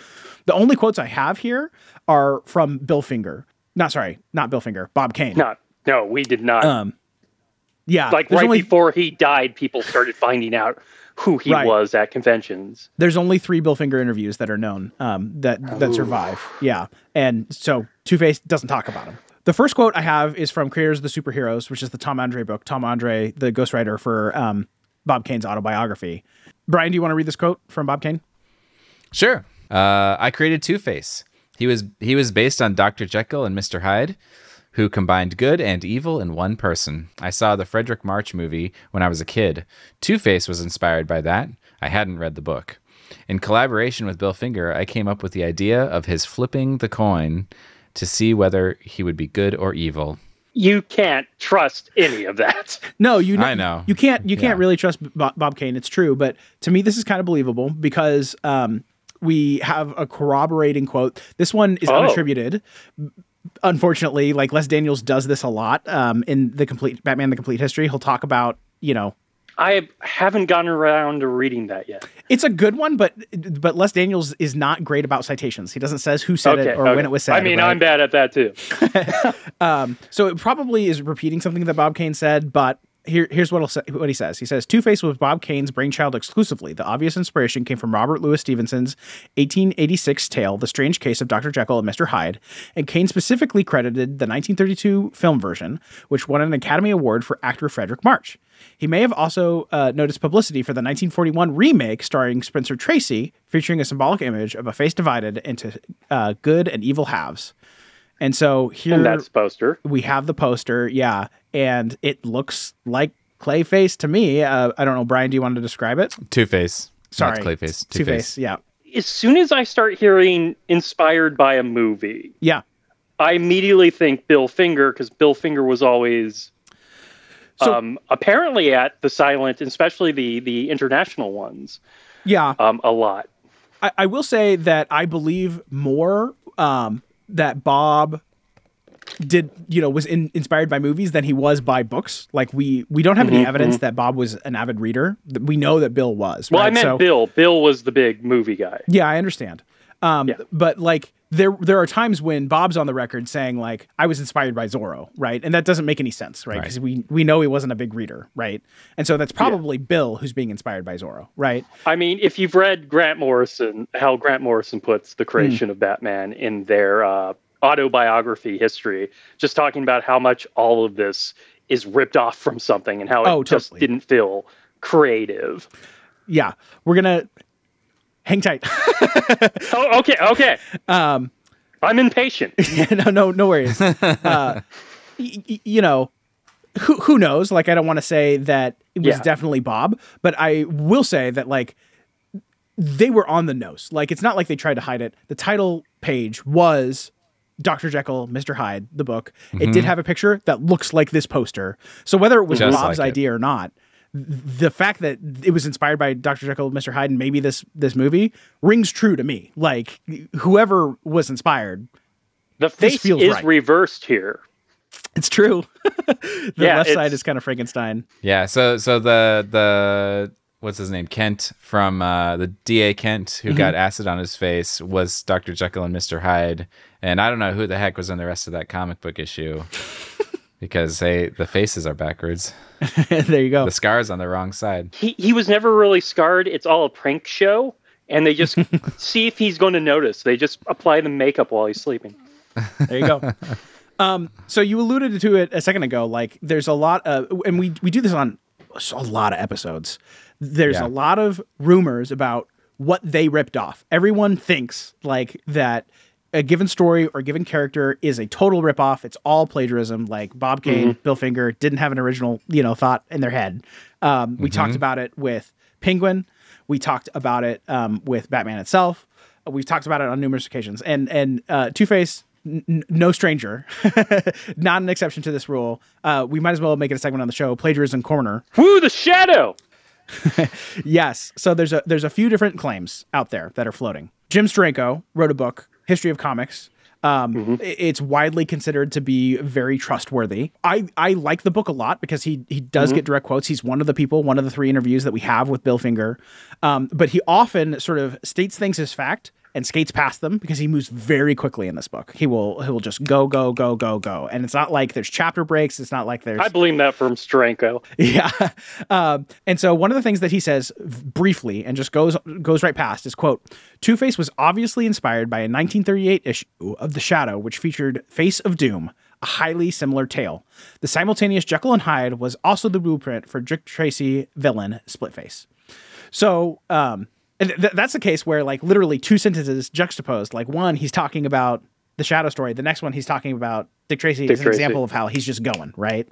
the only quotes I have here are from Bill Finger. Not sorry, not Bill Finger, Bob Kane. Not no, we did not. Um, yeah, like right only before he died, people started finding out who he Right. was at conventions. there's only three Bill Finger interviews that are known um, that that Ooh. survive. Yeah, and so Two Face doesn't talk about him. The first quote I have is from Creators of the Superheroes, which is the Tom Andrae book. Tom Andrae, the ghostwriter for um, Bob Kane's autobiography. Brian, do you want to read this quote from Bob Kane? Sure. Uh, I created Two Face. He was he was based on Dr. Jekyll and Mr. Hyde, who combined good and evil in one person. I saw the Fredric March movie when I was a kid. Two Face was inspired by that. I hadn't read the book. In collaboration with Bill Finger, I came up with the idea of his flipping the coin to see whether he would be good or evil. You can't trust any of that. No, you. I know. You can't. You can't Yeah. really trust Bob, Bob Kane. It's true, but to me, this is kind of believable because um, we have a corroborating quote. This one is Oh. unattributed. Unfortunately, like Les Daniels does this a lot um, in the complete Batman: The Complete History. He'll talk about you know I haven't gotten around to reading that yet. it's a good one, but but Les Daniels is not great about citations. He doesn't says who said okay, it or okay. when it was said. I mean, right? I'm bad at that too. Um, so it probably is repeating something that Bob Kane said, but here, here's what, say, what he says. He says, Two Face was Bob Kane's brainchild exclusively. The obvious inspiration came from Robert Louis Stevenson's 1886 tale, The Strange Case of Dr. Jekyll and Mr. Hyde, and Kane specifically credited the 1932 film version, which won an Academy Award for actor Fredric March. He may have also uh, noticed publicity for the 1941 remake starring Spencer Tracy, featuring a symbolic image of a face divided into uh, good and evil halves. And so here And that's poster. we have the poster, yeah, and it looks like Clayface to me. Uh, I don't know, Brian. Do you want to describe it? Two Face. Sorry, Not Clayface. Two Two-Face, Face. Yeah, As soon as I start hearing inspired by a movie, yeah. I immediately think Bill Finger because Bill Finger was always So- um, apparently at the silent, especially the the international ones, Yeah, um, a lot. I, I will say that I believe more um, that Bob did, you know, was in, inspired by movies than he was by books. Like we we don't have any Mhm, evidence that Bob was an avid reader. We know that Bill was. Well, I meant So- Bill. Bill was the big movie guy. Yeah, I understand. Um, Yeah. But like there, there are times when Bob's on the record saying like I was inspired by Zorro, right? And that doesn't make any sense, right? Right. Because we we know he wasn't a big reader, right? And so that's probably Bill who's being inspired by Zorro, right? I mean, if you've read Grant Morrison, how Grant Morrison puts the creation of Batman in their uh, autobiography history, just talking about how much all of this is ripped off from something and how it Oh, just didn't feel creative. Yeah, we're gonna hang tight. Oh, okay, okay. um, I'm impatient. no, no, no worries. Uh, y- y- you know, who who knows? Like, I don't want to say that it was Yeah. definitely Bob, but I will say that like they were on the nose. Like, it's not like they tried to hide it. The title page was. Dr. Jekyll, Mr. Hyde, the book. It did have a picture that looks like this poster. So whether it was Just Bob's like it. idea or not, th- the fact that it was inspired by Dr. Jekyll, Mr. Hyde, and maybe this this movie rings true to me. Like whoever was inspired, The face feels is right. reversed here. it's true. the Yeah, left side is kind of Frankenstein. Yeah, so so the the what's his name Kent from uh, the DA Kent who got acid on his face was Dr. Jekyll and Mr. Hyde, and I don't know who the heck was in the rest of that comic book issue because hey, the faces are backwards, there you go. the scars on the wrong side. He he was never really scarred. It's all a prank show, and they just see if he's going to notice. They just apply the makeup while he's sleeping. There you go. um, so you alluded to it a second ago. Like, there's a lot of, and we we do this on a lot of episodes. There's Yeah. a lot of rumors about what they ripped off. Everyone thinks like that a given story or given character is a total ripoff. It's all plagiarism. Like Bob Kane, Bill Finger didn't have an original, you know, thought in their head. Um, we talked about it with Penguin. We talked about it um, with Batman itself. We've talked about it on numerous occasions. And and uh, Two Face, n- no stranger, not an exception to this rule. Uh, we might as well make it a segment on the show. Plagiarism corner. Woo, the shadow! Yes. So there's a there's a few different claims out there that are floating. Jim Steranko wrote a book, History of Comics. Um, i- It's widely considered to be very trustworthy. I, I like the book a lot because he he does get direct quotes. He's one of the people, one of the three interviews that we have with Bill Finger. Um, but he often sort of states things as fact and skates past them because he moves very quickly in this book. He will he will just go go go go go, and it's not like there's chapter breaks. It's not like there's I blame that from Steranko. yeah. Um, and so one of the things that he says briefly and just goes goes right past is quote, Two Face was obviously inspired by a 1938 issue of The Shadow, which featured Face of Doom, a highly similar tale. The simultaneous Jekyll and Hyde was also the blueprint for Dick Tracy villain Split Face. So um, and th- that's a case where like literally two sentences juxtaposed. Like one, he's talking about the Shadow story. The next one, he's talking about Dick Tracy Dick as an Tracy. example of how he's just going right.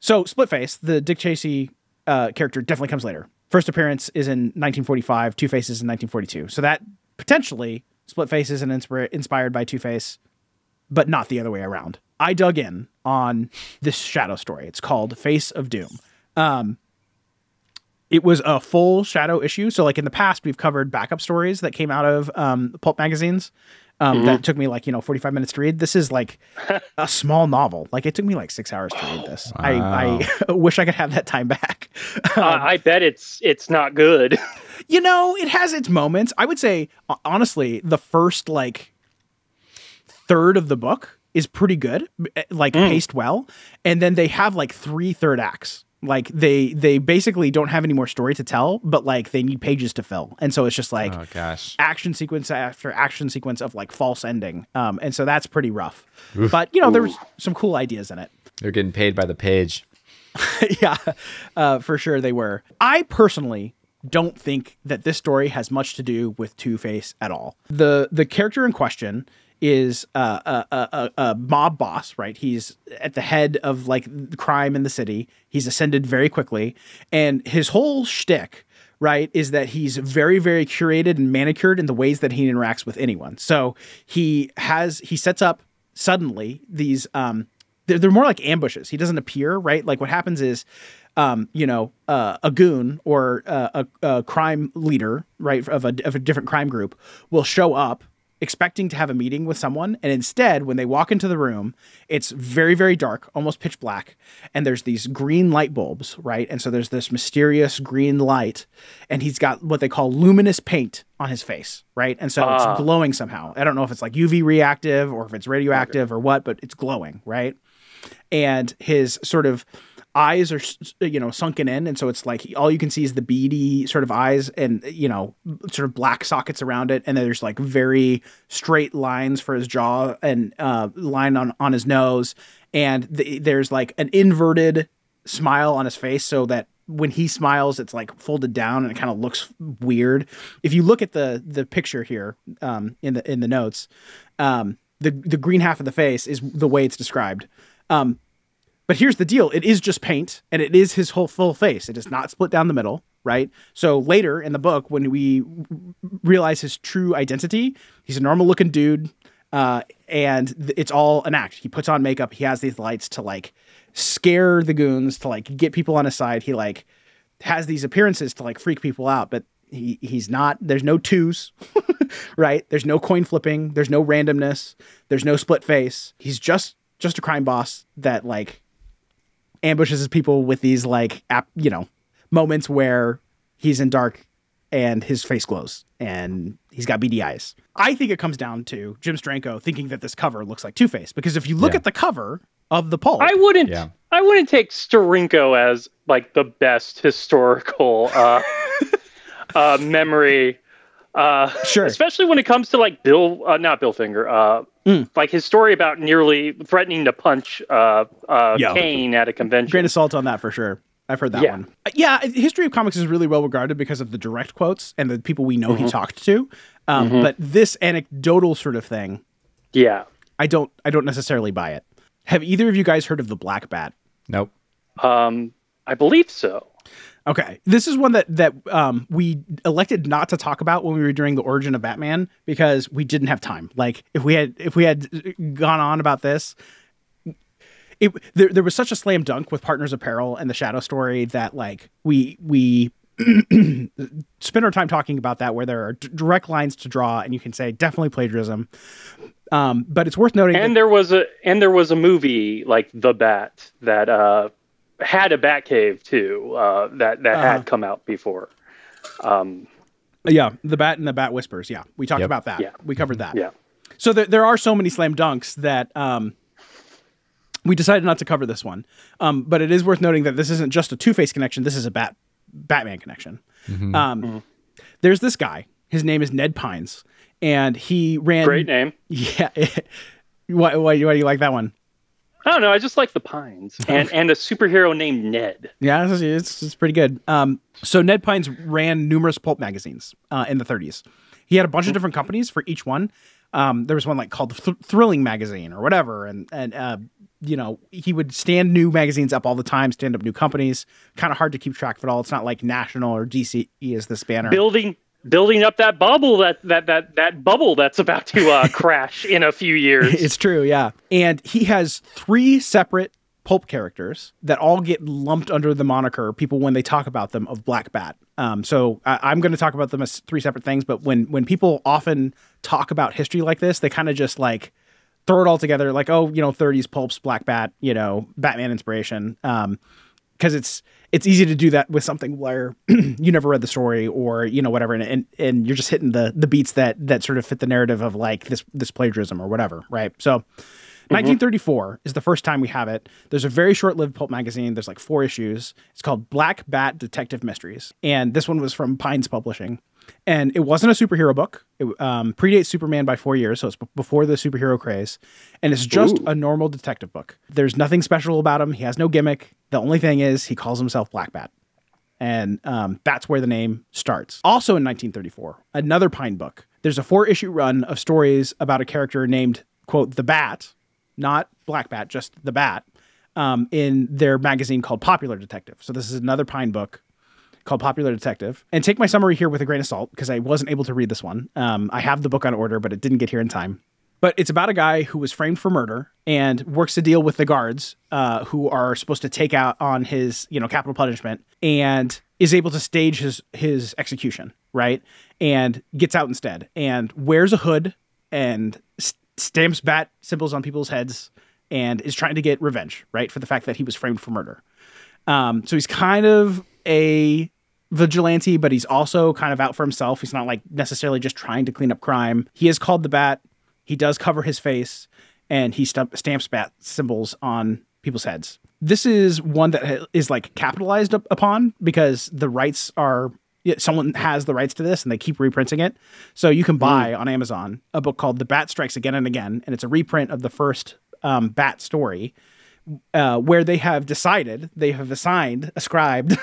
So Split Face, the Dick Tracy uh, character, definitely comes later. First appearance is in 1945. Two Faces in 1942. So that potentially Split Face is an inspira- inspired by Two Face, but not the other way around. I dug in on this Shadow story. It's called Face of Doom. Um, it was a full Shadow issue. So like in the past, we've covered backup stories that came out of um, pulp magazines. Um, That took me like you know 45 minutes to read. This is like a small novel. Like it took me like six hours to read this. I, I wish I could have that time back. Uh, I bet it's it's not good. You know, it has its moments. I would say, honestly, the first like third of the book is pretty good, eh, like paced well, and then they have like three third acts. Like they they basically don't have any more story to tell, but like they need pages to fill, and so it's just like Oh gosh. action sequence after action sequence of like false ending. Um, and so that's pretty rough. But you know, there was some cool ideas in it. They're getting paid by the page. yeah, uh, for sure they were. I personally don't think that this story has much to do with Two Face at all. the The character in question is a, a, a, a mob boss, right? He's at the head of like crime in the city. He's ascended very quickly, and his whole shtick. Right, is that he's very, very curated and manicured in the ways that he interacts with anyone. So he has he sets up suddenly these um they're, they're more like ambushes. He doesn't appear, right? Like what happens is, um, you know, uh, a goon or uh, a, a crime leader, right, of a, of a different crime group will show up expecting to have a meeting with someone. And instead, when they walk into the room, it's very, very dark, almost pitch black. And there's these green light bulbs, right? And so there's this mysterious green light. And he's got what they call luminous paint on his face, right? And so Ah. it's glowing somehow. I don't know if it's like UV reactive or if it's radioactive or what, but it's glowing, right? and his sort of eyes are you know sunken in, and so it's like all you can see is the beady sort of eyes, and you know sort of black sockets around it, and then there's like very straight lines for his jaw and uh, line on on his nose, and the, there's like an inverted smile on his face, so that when he smiles, it's like folded down and it kind of looks weird. If you look at the the picture here um, in the in the notes, um, the the green half of the face is the way it's described. Um, but here's the deal: it is just paint, and it is his whole full face. It is not split down the middle, right? So later in the book, when we realize his true identity, he's a normal looking dude, uh, and th- it's all an act. He puts on makeup. He has these lights to like scare the goons, to like get people on his side. He like has these appearances to like freak people out, but he he's not. There's no twos, right? There's no coin flipping. There's no randomness. There's no split face. He's just just a crime boss that like ambushes his people with these like app, you know, moments where he's in dark and his face glows and he's got beady eyes. I think it comes down to Jim Steranko thinking that this cover looks like Two Face because if you look Yeah. at the cover of the pulp, I wouldn't. Yeah. I wouldn't take Steranko as like the best historical uh, uh, memory. Uh, Sure. Especially when it comes to like Bill, uh, not Bill Finger, uh, Mm. like his story about nearly threatening to punch uh, uh, Yeah. Kane at a convention. grain of salt on that for sure. I've heard that Yeah. one. Uh, Yeah, History of Comics is really well regarded because of the direct quotes and the people we know he talked to. Um, But this anecdotal sort of thing, yeah. I don't, I don't necessarily buy it. Have either of you guys heard of the Black Bat? Nope. Um, I believe so. Okay, this is one that that um, we elected not to talk about when we were doing the origin of Batman because we didn't have time. Like if we had if we had gone on about this, it there, there was such a slam dunk with Partners of Peril and the Shadow story that like we we spend our time talking about that where there are d- direct lines to draw and you can say definitely plagiarism. Um, but it's worth noting And that, there was a and there was a movie like The Bat that uh, had a Batcave too. Uh, that that Uh-huh. had come out before. Um, yeah, the Bat and the Bat Whispers. Yeah, we talked Yep. about that. Yeah. We covered that. yeah. So there, there are so many slam dunks that um, we decided not to cover this one. Um, but it is worth noting that this isn't just a Two Face connection. This is a Bat Batman connection. Um, There's this guy. His name is Ned Pines, and he ran. Great name. Yeah. why, why, why do you like that one? I don't know. I just like the Pines and and a superhero named Ned. Yeah, it's, it's, it's pretty good. Um, so Ned Pines ran numerous pulp magazines uh, in the 30s. He had a bunch of different companies for each one. Um, there was one like called Th- Thrilling Magazine or whatever, and and uh, you know he would stand new magazines up all the time, stand up new companies. Kind of hard to keep track of it all. It's not like National or DC is this banner. Building building up that bubble that that that that bubble that's about to uh, crash in a few years. It's true, yeah. And he has three separate pulp characters that all get lumped under the moniker people when they talk about them of Black Bat. Um, so I, I'm going to talk about them as three separate things, but when when people often talk about history like this, they kind of just like throw it all together, like oh, you know, 30s pulps, Black Bat, you know, Batman inspiration. Um, because it's it's easy to do that with something where you never read the story or you know whatever and, and and you're just hitting the the beats that that sort of fit the narrative of like this this plagiarism or whatever right so mm-hmm. 1934 is the first time we have it. There's a very short-lived pulp magazine. There's like four issues. It's called Black Bat Detective Mysteries, and this one was from Pines Publishing. And it wasn't a superhero book. It um, predates Superman by four years, so it's before the superhero craze. And it's just a normal detective book. There's nothing special about him. He has no gimmick. The only thing is he calls himself Black Bat and um, that's where the name starts. Also in 1934, another Pine book. There's a four issue run of stories about a character named quote the Bat, not Black Bat, just the Bat, um, in their magazine called Popular Detective. So this is another Pine book called Popular Detective. And take my summary here with a grain of salt because I wasn't able to read this one. Um, I have the book on order, but it didn't get here in time. But it's about a guy who was framed for murder and works to deal with the guards uh, who are supposed to take out on his, you know, capital punishment and is able to stage his his execution, right? And gets out instead and wears a hood and s- stamps bat symbols on people's heads and is trying to get revenge, right, for the fact that he was framed for murder. Um, so he's kind of a vigilante, but he's also kind of out for himself. He's not like necessarily just trying to clean up crime. He is called the Bat. He does cover his face, and he stump- stamps bat symbols on people's heads. this is one that is like capitalized up upon because the rights are someone has the rights to this and they keep reprinting it. So you can buy on Amazon a book called The Bat Strikes Again and Again, and it's a reprint of the first um, Bat story. Uh, where they have decided, they have assigned, ascribed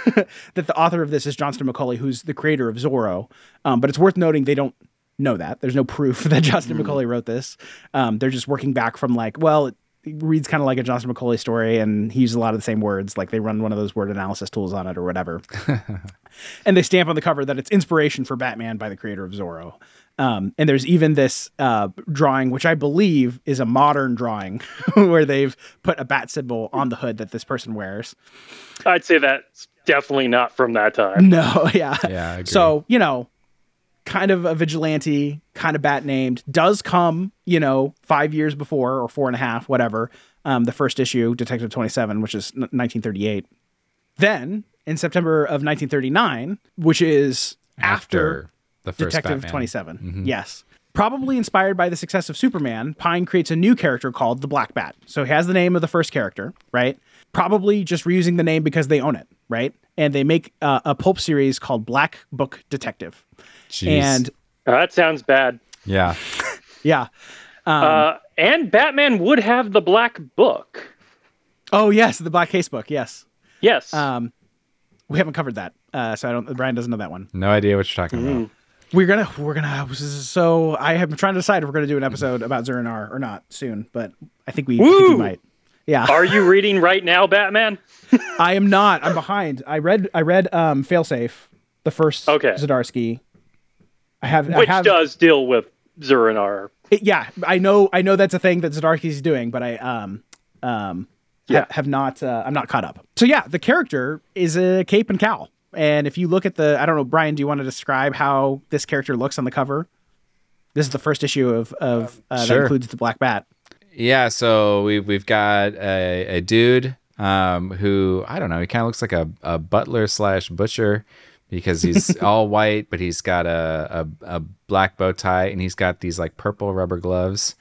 that the author of this is Johnston McCulley, who's the creator of Zorro. Um, but it's worth noting they don't know that. There's no proof that Johnston McCulley wrote this. Um, they're just working back from like, well, it reads kind of like a Johnston McCulley story, and he uses a lot of the same words. Like they run one of those word analysis tools on it or whatever. and they stamp on the cover that it's inspiration for Batman by the creator of Zorro. Um, and there's even this uh, drawing, which I believe is a modern drawing, where they've put a bat symbol on the hood that this person wears. I'd say that's definitely not from that time. No, yeah. Yeah, I agree. So, you know, kind of a vigilante, kind of bat named, does come, you know, five years before or four and a half, whatever, um, the first issue, Detective 27, which is n- 1938. Then, in September of 1939, which is after, after the first Detective Batman. 27, yes. Probably inspired by the success of Superman, Pine creates a new character called the Black Bat. So he has the name of the first character, right? Probably just reusing the name because they own it, right? And they make uh, a pulp series called Black Book Detective. Jeez. And Uh, that sounds bad. yeah, yeah. Um, Uh, and Batman would have the black book. oh, yes, the Black Case book. Yes. Yes. Um, we haven't covered that. Uh, so I don't, Brian doesn't know that one. no idea what you're talking Mm. about. We're gonna, we're gonna. So I have been trying to decide if we're gonna do an episode about Zur-En-Arrh or not soon, but I think we, I think we might. Yeah. Are you reading right now, Batman? I am not. I'm behind. I read I read um Failsafe, the first Okay. Zdarsky. I have Which I have does deal with Zur-En-Arrh. it- yeah, I know I know that's a thing that Zdarsky's doing, but I um um ha- Yeah. have not uh, I'm not caught up. So yeah, the character is a cape and cowl. And if you look at the I don't know Brian, do you want to describe how this character looks on the cover? This is the first issue of of uh, that includes the Black Bat. Yeah, so we've we've got a, a dude um, who I don't know. He kind of looks like a, a butler slash butcher because he's all white, but he's got a, a a black bow tie and he's got these like purple rubber gloves,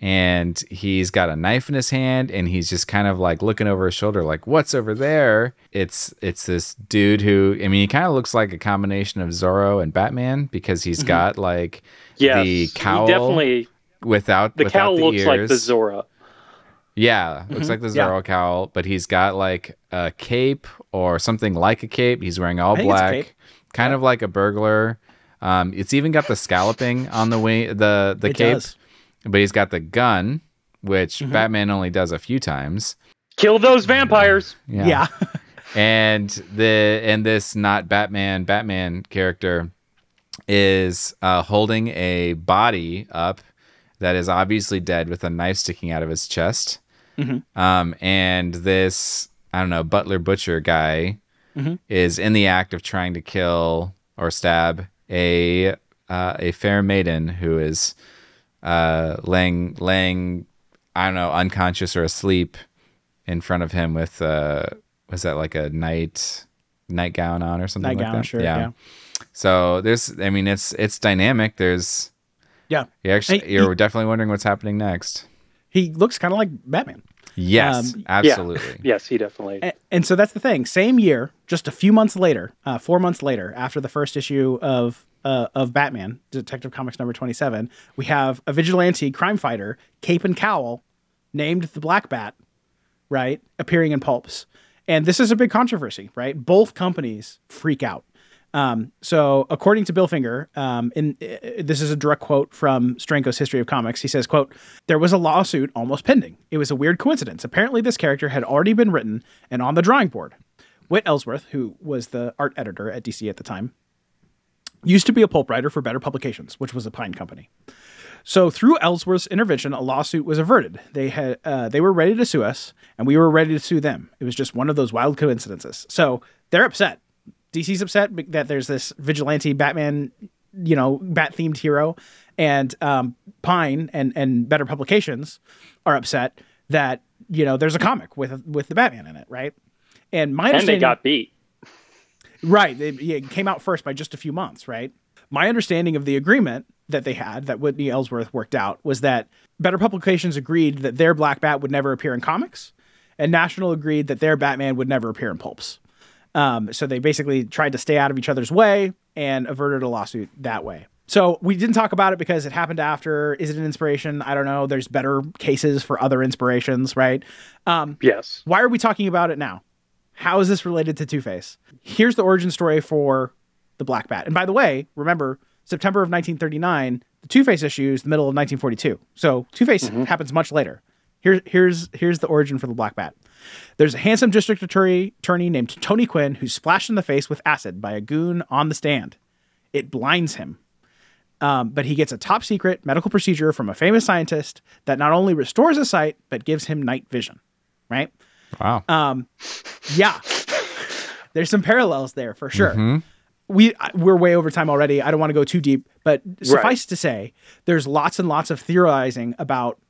and he's got a knife in his hand and he's just kind of like looking over his shoulder, like what's over there? It's it's this dude who I mean he kind of looks like a combination of Zorro and Batman because he's mm-hmm. got like Yes. the cowl definitely. without The without cowl the looks like the ears. Zorro. Yeah, looks like the Yeah. Cowl, but he's got like a cape or something like a cape. He's wearing all I think it's a black, cape. kind of like a burglar. Um, it's even got the scalloping on the wing, the the It cape, does. but he's got the gun, which Mm-hmm. Batman only does a few times. Kill those vampires. Yeah. and the and this not Batman Batman character is uh, holding a body up that is obviously dead with a knife sticking out of his chest. Um, and this I don't know butler butcher guy is in the act of trying to kill or stab a uh, a fair maiden who is uh, laying laying I don't know unconscious or asleep in front of him with uh was that like a night nightgown on or something like Nightgown, that? sure, yeah. So there's I mean it's it's dynamic. There's Yeah. you actually you're definitely wondering what's happening next. He looks kind of like Batman. Yes, Um, absolutely. Yes, he definitely. A- And so that's the thing. Same year, just a few months later, uh, four months later, after the first issue of uh, of Batman, Detective Comics number twenty seven, we have a vigilante crime fighter, cape and cowl, named the Black Bat, right, appearing in pulps. And this is a big controversy, right? Both companies freak out. Um, so, according to Bill Finger, um, in uh, this is a direct quote from Steranko's History of Comics. He says, "quote There was a lawsuit almost pending. It was a weird coincidence. Apparently, this character had already been written and on the drawing board. Whit Ellsworth, who was the art editor at DC at the time, used to be a pulp writer for Better Publications, which was a Pine company. So through Ellsworth's intervention, a lawsuit was averted. They had uh, they were ready to sue us, and we were ready to sue them. It was just one of those wild coincidences. So they're upset. DC's upset that there's this vigilante Batman, you know, bat themed hero, and um, Pine and and Better Publications are upset that you know there's a comic with with the Batman in it, right? And my and they got beat. Right. Yeah, it came out first by just a few months, right? My understanding of the agreement that they had, that Whitney Ellsworth worked out, was that Better Publications agreed that their Black Bat would never appear in comics, and National agreed that their Batman would never appear in pulps. Um, so they basically tried to stay out of each other's way and averted a lawsuit that way. So we didn't talk about it because it happened after. Is it an inspiration? I don't know. There's better cases for other inspirations, right? Um, Yes. why are we talking about it now? How is this related to Two Face? Here's the origin story for the Black Bat. And by the way, remember September of 1939, the Two Face issue is the middle of 1942. So Two Face happens much later. Here, here's here's the origin for the Black Bat. There's a handsome district attorney, attorney named Tony Quinn who's splashed in the face with acid by a goon on the stand. It blinds him. Um, but he gets a top secret medical procedure from a famous scientist that not only restores his sight, but gives him night vision. Right? Wow. Um, yeah, there's some parallels there for sure. Mhm. We we're way over time already. I don't want to go too deep, but suffice to say, there's lots and lots of theorizing about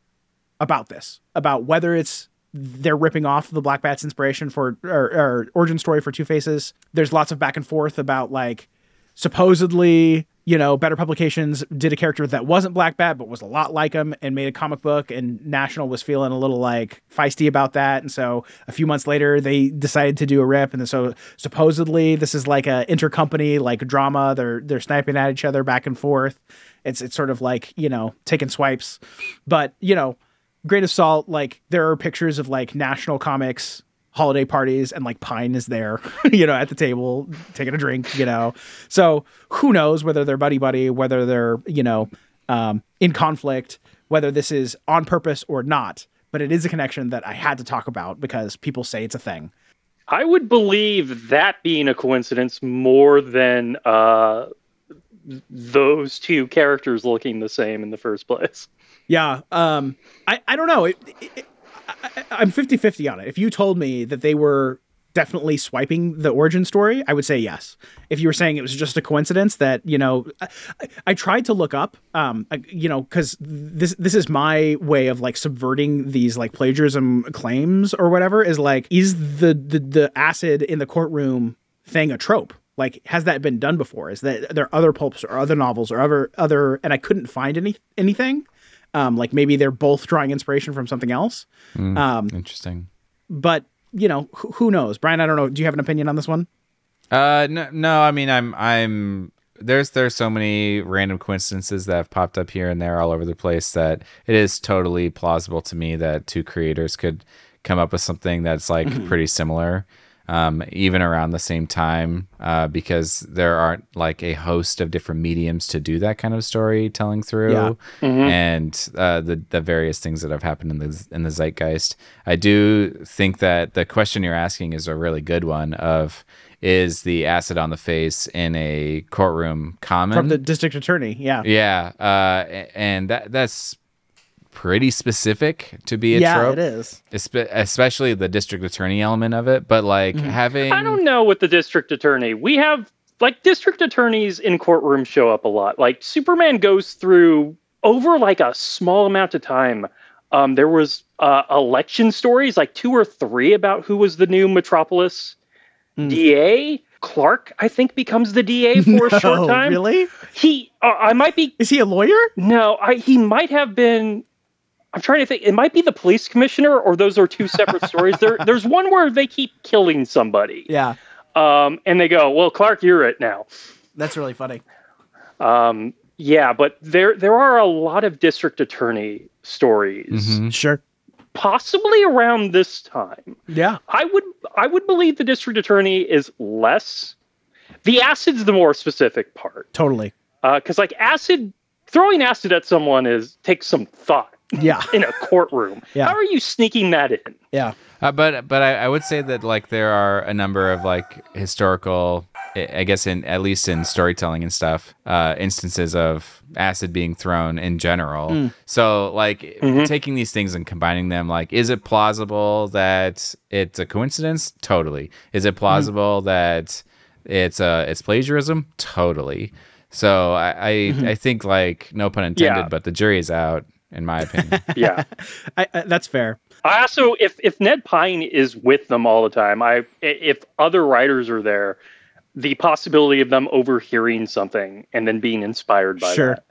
about this, about whether it's they're ripping off the Black Bat's inspiration for or, or origin story for Two Faces. There's lots of back and forth about like supposedly you know better publications did a character that wasn't black bat but was a lot like him and made a comic book and national was feeling a little like feisty about that. And so a few months later they decided to do a rip. And so supposedly this is like a intercompany like drama. They're they're sniping at each other back and forth. It's it's sort of like you know taking swipes. But you know grain of salt like there are pictures of like national comics holiday parties and like pine is there you know at the table taking a drink you know. So who knows whether they're buddy buddy whether they're you know um, in conflict whether this is on purpose or not. But it is a connection that i had to talk about because people say it's a thing. I would believe that being a coincidence more than uh, those two characters looking the same in the first place. Yeah. Um, I, I don't know. It, it, I, I'm 50 50 on it. If you told me that they were definitely swiping the origin story, I would say yes. If you were saying it was just a coincidence that, you know, I, I- tried to look up, um, I- you know, because this, this is my way of like subverting these like plagiarism claims or whatever is like, is the, the, the acid in the courtroom thing a trope? Like, has that been done before? Is that there other pulps or other novels or other, other, and I couldn't find any, anything um, like maybe they're both drawing inspiration from something else. Mm, Um, interesting. but you know, who, who knows? Brian, I don't know. Do you have an opinion on this one? Uh, no, no. I mean, I'm, I'm. There's, there's so many random coincidences that have popped up here and there all over the place that it is totally plausible to me that two creators could come up with something that's like Mm-hmm. pretty similar, um, even around the same time, uh, because there aren't like a host of different mediums to do that kind of storytelling through, Yeah. and uh, the the various things that have happened in the in the zeitgeist. I do think that the question you're asking is a really good one. Of is the acid on the face in a courtroom common? From the district attorney. Yeah. yeah, uh, and that that's pretty specific to be a yeah, trope it is. espe- especially the district attorney element of it. But like Mm-hmm. having, I don't know with the district attorney. We have like district attorneys in courtrooms show up a lot. Like Superman goes through over like a small amount of time. Um, there was uh, election stories, like two or three, about who was the new Metropolis Mm. DA. Clark, I think, becomes the DA for a short time. Really? He, uh, I might be Is he a lawyer? no, I he might have been. I'm trying to think. It might be the police commissioner, or those are two separate stories. There, there's one where they keep killing somebody, Yeah. um, and they go, "Well, Clark, you're it now." That's really funny. Um, yeah, but there there are a lot of district attorney stories, Mhm. Sure. possibly around this time. Yeah. I would I would believe the district attorney is less. The acid's the more specific part, Totally. because like acid, throwing acid at someone is takes some thought. Yeah. in a courtroom. Yeah. How are you sneaking that in? Yeah. Uh, but but I, I would say that like there are a number of like historical, I I guess in at least in storytelling and stuff, uh, instances of acid being thrown in general. Mm. So like Mhm. taking these things and combining them, like is it plausible that it's a coincidence? Totally. Is it plausible that it's uh it's plagiarism? Totally. So I I, I think like no pun intended, Yeah. but the jury is out in my opinion. Yeah. I, I, that's fair. I also, if if Ned Pine is with them all the time, I if other writers are there, the possibility of them overhearing something and then being inspired by Sure. that.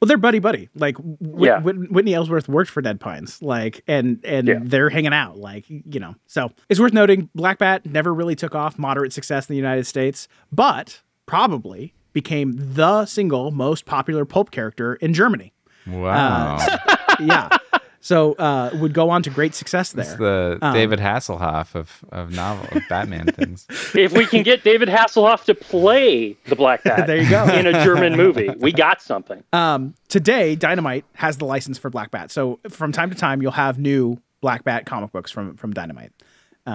Well, they're buddy buddy. Like Whit- Yeah. Whit- Whitney Ellsworth worked for Ned Pines, like, and and Yeah. they're hanging out, like, you know. So it's worth noting, Black Bat never really took off, moderate success in the United States, but probably became the single most popular pulp character in Germany. Wow. yeah. So uh, would go on to great success it's there. the Um, David Hasselhoff of, of novel of Batman things. if we can get David Hasselhoff to play the Black Bat There you go. in a German movie, we got something. Um, today, Dynamite has the license for Black Bat. So from time to time, you'll have new Black Bat comic books from from Dynamite.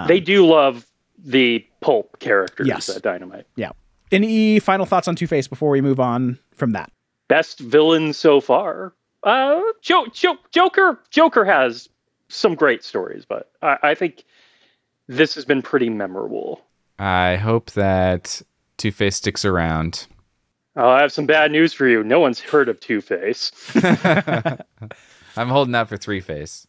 they do love the pulp characters Yes. at Dynamite. Yeah. Any final thoughts on Two Face before we move on from that? Best villain so far. Uh, jo- jo- Joker. Joker has some great stories, but I, I think this has been pretty memorable. I hope that Two Face sticks around. Uh, I have some bad news for you. No one's heard of Two Face. I'm holding out for Three Face.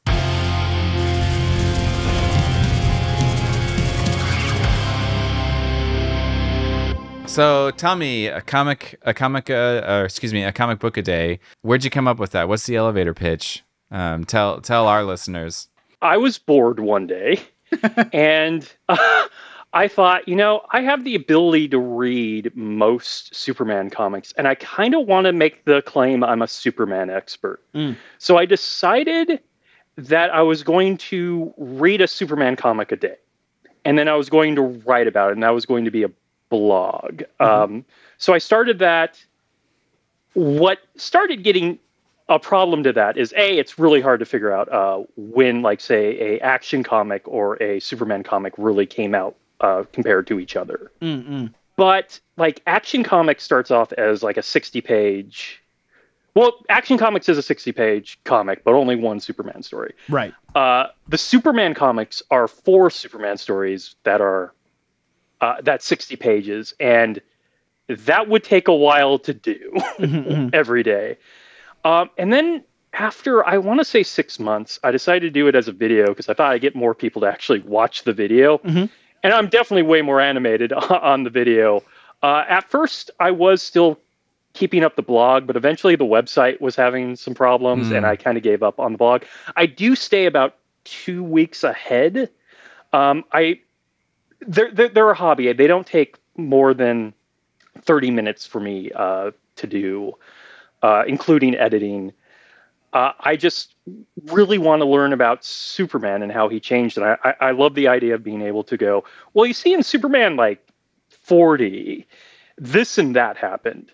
So tell me, a comic, a comic, uh, or excuse me, a comic book a day. Where'd you come up with that? What's the elevator pitch? Um, tell tell our listeners. I was bored one day and uh, I thought, you know, I have the ability to read most Superman comics and I kind of want to make the claim I'm a Superman expert. Mm. So I decided that I was going to read a Superman comic a day and then I was going to write about it and that was going to be a blog. Um, so I started that. What started getting a problem to that is a it's really hard to figure out uh, when like say a action comic or a superman comic really came out uh, compared to each other Mm-mm. but like action comics starts off as like a 60 page well action comics is a 60 page comic but only one superman story Right. uh, the superman comics are four superman stories that are uh, that's 60 pages and that would take a while to do Mhm, every day. Um, and then after I want to say six months, I decided to do it as a video because I thought I'd get more people to actually watch the video. Mhm. And I'm definitely way more animated on the video. Uh, at first, I was still keeping up the blog, but eventually the website was having some problems, Mm. and I kind of gave up on the blog. I do stay about two weeks ahead. Um, I they're, they're they're a hobby. They don't take more than thirty minutes for me uh, to do, uh, including editing. Uh, I just really want to learn about Superman and how he changed, and I, I, I love the idea of being able to go. Well, you see, in Superman like forty, this and that happened.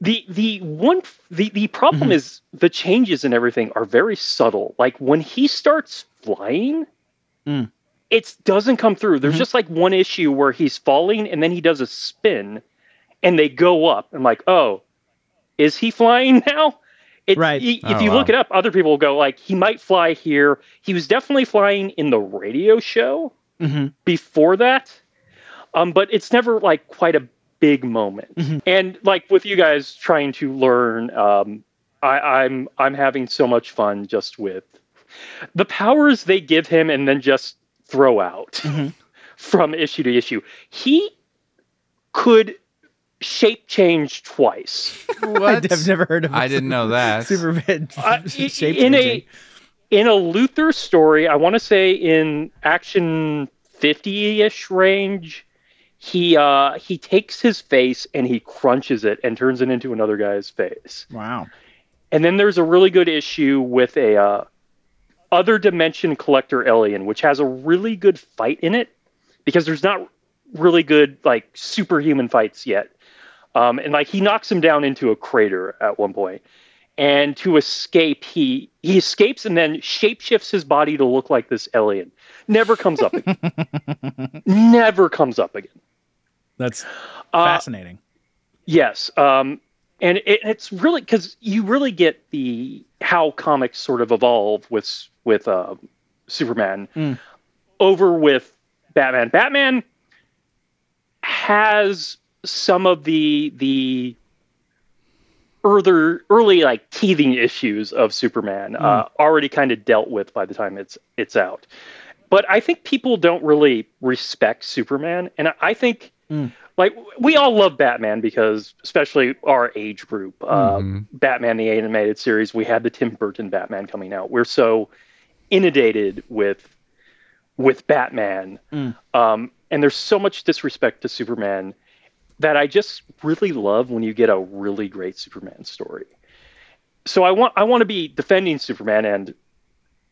The the one the the problem Mhm. is the changes and everything are very subtle. Like when he starts flying, Mm. It doesn't come through. There's Mhm. just like one issue where he's falling and then he does a spin, and they go up. I'm like, oh, is he flying now? It's, Right. y- If Oh, you wow. look it up, other people will go like, he might fly here. He was definitely flying in the radio show hmm before that, um, but it's never like quite a big moment. Mhm. And like with you guys trying to learn, um, I, I'm I'm having so much fun just with the powers they give him and then just throw out Mhm. from issue to issue. He could shape change twice. What? I've never heard of. I didn't know that. Superman Uh, i- shape in a in a Luthor story, I want to say in Action 50-ish range, he uh he takes his face and he crunches it and turns it into another guy's face. Wow. And then there's a really good issue with a uh, other dimension collector alien, which has a really good fight in it because there's not really good like superhuman fights yet. Um, and like he knocks him down into a crater at one point, and to escape, he he escapes and then shapeshifts his body to look like this alien. Never comes up again. Never comes up again. That's Uh, fascinating. Yes, um, and it, it's really because you really get the how comics sort of evolve with with uh, Superman Mm. over with Batman. Batman has some of the the early early like teething issues of Superman uh, already kind of dealt with by the time it's it's out. But I think people don't really respect Superman, and I- I think Mm. Like we all love Batman because, especially our age group, uh, Mhm. Batman the animated series. We had the Tim Burton Batman coming out. We're so inundated with with Batman, Mm. um, and there's so much disrespect to Superman that I just really love when you get a really great Superman story. So I want I want to be defending Superman, and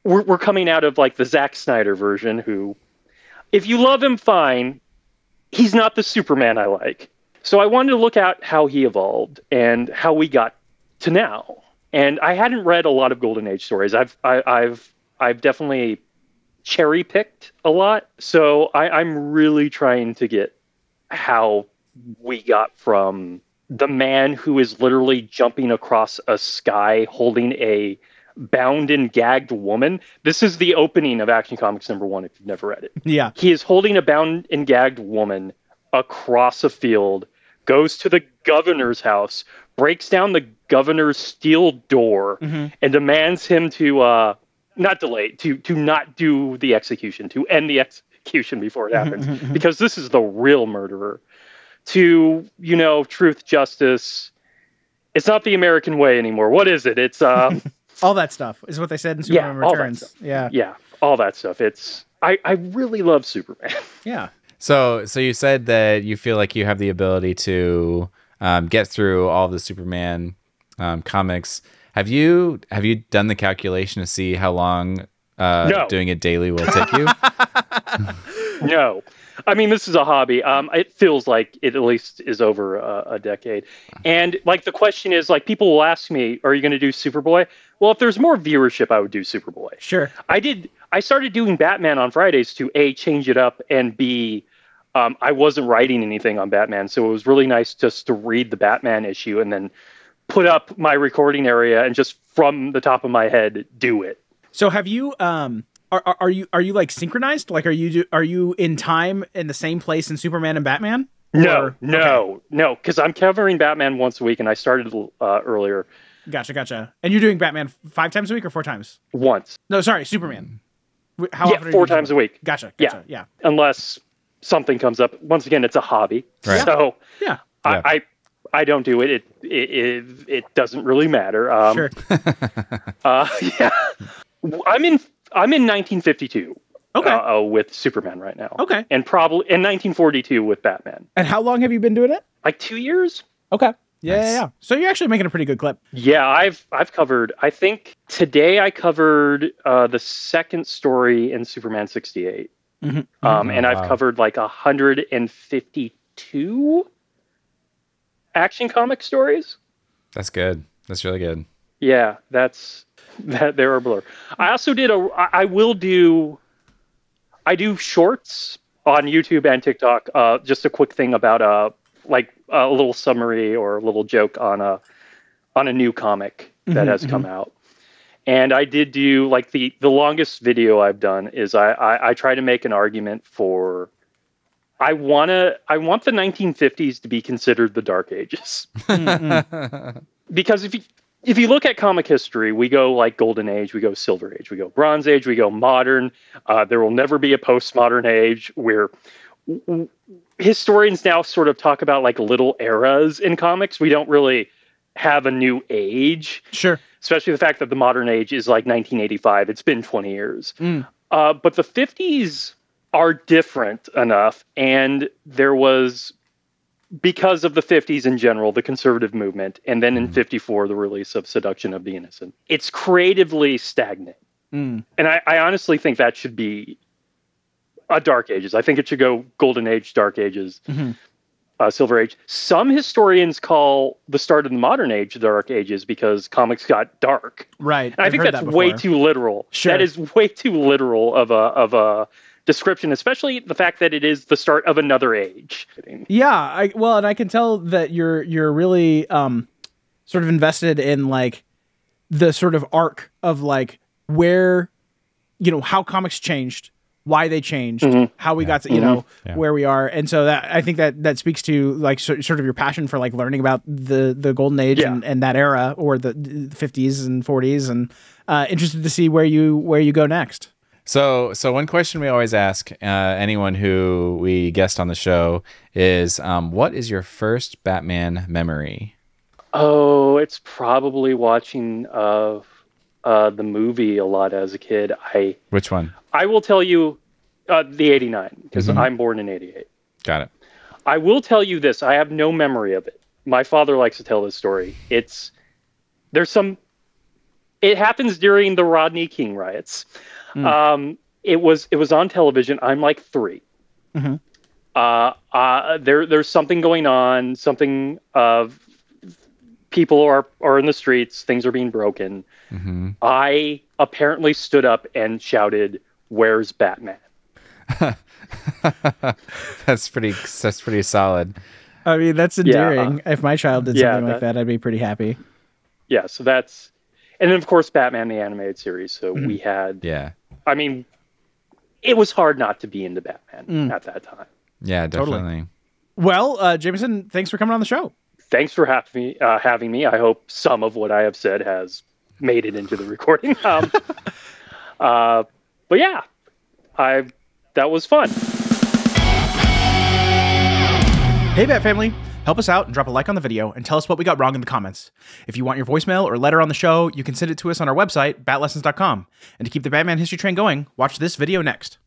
we're we're coming out of like the Zack Snyder version, who, if you love him, fine. He's not the Superman I like. So I wanted to look at how he evolved and how we got to now. And I hadn't read a lot of Golden Age stories. I've I, I've I've definitely cherry picked a lot. So I, I'm really trying to get how we got from the man who is literally jumping across a sky holding a bound and gagged woman. This is the opening of Action Comics number one if you've never read it. Yeah. He is holding a bound and gagged woman across a field, goes to the governor's house, breaks down the governor's steel door, Mhm. and demands him to uh, not delay, to to not do the execution, to end the execution before it happens, Mhm. because this is the real murderer. To you know, truth, justice. It's not the American way anymore. What is it? It's uh, All that stuff is what they said in Superman all that Returns. Yeah. yeah, all that stuff. It's I I really love Superman. Yeah. So, so you said that you feel like you have the ability to um, get through all the Superman um, comics. Have you have you done the calculation to see how long uh, No. doing it daily will take you? No, I mean this is a hobby. Um, it feels like it at least is over a, a decade, and like the question is like people will ask me, "Are you going to do Superboy?" Well, if there's more viewership, I would do Superboy. Sure. I did. I started doing Batman on Fridays to a change it up and b. Um, I wasn't writing anything on Batman, so it was really nice just to read the Batman issue and then put up my recording area and just from the top of my head do it. So have you um are, are, you are you like synchronized? Like are you do, are you in time in the same place in Superman and Batman? No, Or- no, no, because I'm covering Batman once a week, and I started uh, earlier Gotcha, gotcha. And you're doing Batman five times a week or four times? once. No, sorry, Superman. How yeah, often are you four doing times a week, Gotcha, gotcha. Yeah. unless something comes up. Once again, it's a hobby, Right. so Yeah. Yeah. I, I I don't do it. It it it, it doesn't really matter. Um, Sure. Uh, yeah, I'm in I'm in 1952. Okay. Uh, uh, with Superman right now. Okay. And probably in 1942 with Batman. And how long have you been doing it? Like two years. Okay. Yeah, Nice. yeah, yeah. So you're actually making a pretty good clip. Yeah, I've I've covered. I think today I covered uh, the second story in Superman 68, Mhm. um, Oh, and I've wow. covered like 152 action comic stories. That's good. That's really good. Yeah, that's that. There are blur. I also did a. I will do. I do shorts on YouTube and TikTok. Uh, just a quick thing about uh like a little summary or a little joke on a on a new comic that Mhm, has come out. And I did do like the the longest video I've done is I I, I try to make an argument for. I wanna I want the 1950s to be considered the Dark Ages because if you if you look at comic history, we go like Golden Age, we go Silver Age, we go Bronze Age, we go Modern. Uh, there will never be a postmodern age where w- w- historians now sort of talk about like little eras in comics. We don't really have a new age, sure. especially the fact that the modern age is like 1985. It's been 20 years. Mm. Uh, but the 50s are different enough, and there was because of the 50s in general, the conservative movement, and then in Mhm. 54, the release of Seduction of the Innocent. It's creatively stagnant. Mm. And I, I honestly think that should be a Dark Ages. I think it should go Golden Age, Dark Ages, Mhm. uh, Silver Age. Some historians call the start of the modern age the Dark Ages because comics got dark. Right. I think that's that way too literal. Sure. That is way too literal of a of a description, especially the fact that it is the start of another age. Yeah, I well, and I can tell that you're you're really um sort of invested in like the sort of arc of like where you know how comics changed, why they changed, Mhm. how we Yeah. got to you know Yeah. where we are, and so that I think that that speaks to like so, sort of your passion for like learning about the the golden age Yeah. and, and that era or the fifties and forties, and uh, interested to see where you where you go next. So, so one question we always ask uh, anyone who we guest on the show is, um, what is your first Batman memory? Oh, it's probably watching uh, uh, the movie a lot as a kid. I Which one? I will tell you uh, the '89 because Mhm. I'm born in '88. Got it. I will tell you this: I have no memory of it. My father likes to tell this story. It's there's some. It happens during the Rodney King riots. Mm. Um, it was it was on television. I'm like 3 Mhm. Uh, uh, there there's something going on. Something of people are are in the streets. Things are being broken. hmm I apparently stood up and shouted, "Where's Batman?" that's pretty. That's pretty solid. I mean, that's Yeah. endearing. if my child did Yeah, something like that- that, I'd be pretty happy. Yeah, so that's, and then of course Batman the animated series. So Mm-hmm. we had Yeah. I mean, it was hard not to be into Batman Mm. at that time. Yeah. Totally. Definitely. Well, uh, Jameson, thanks for coming on the show. Thanks for having me. Uh, having me. I hope some of what I have said has made it into the recording. Um, uh, but yeah, I that was fun. Hey, Bat Family. Help us out and drop a like on the video and tell us what we got wrong in the comments. If you want your voicemail or letter on the show, you can send it to us on our website, batlessons.com. And to keep the Batman history train going, watch this video next.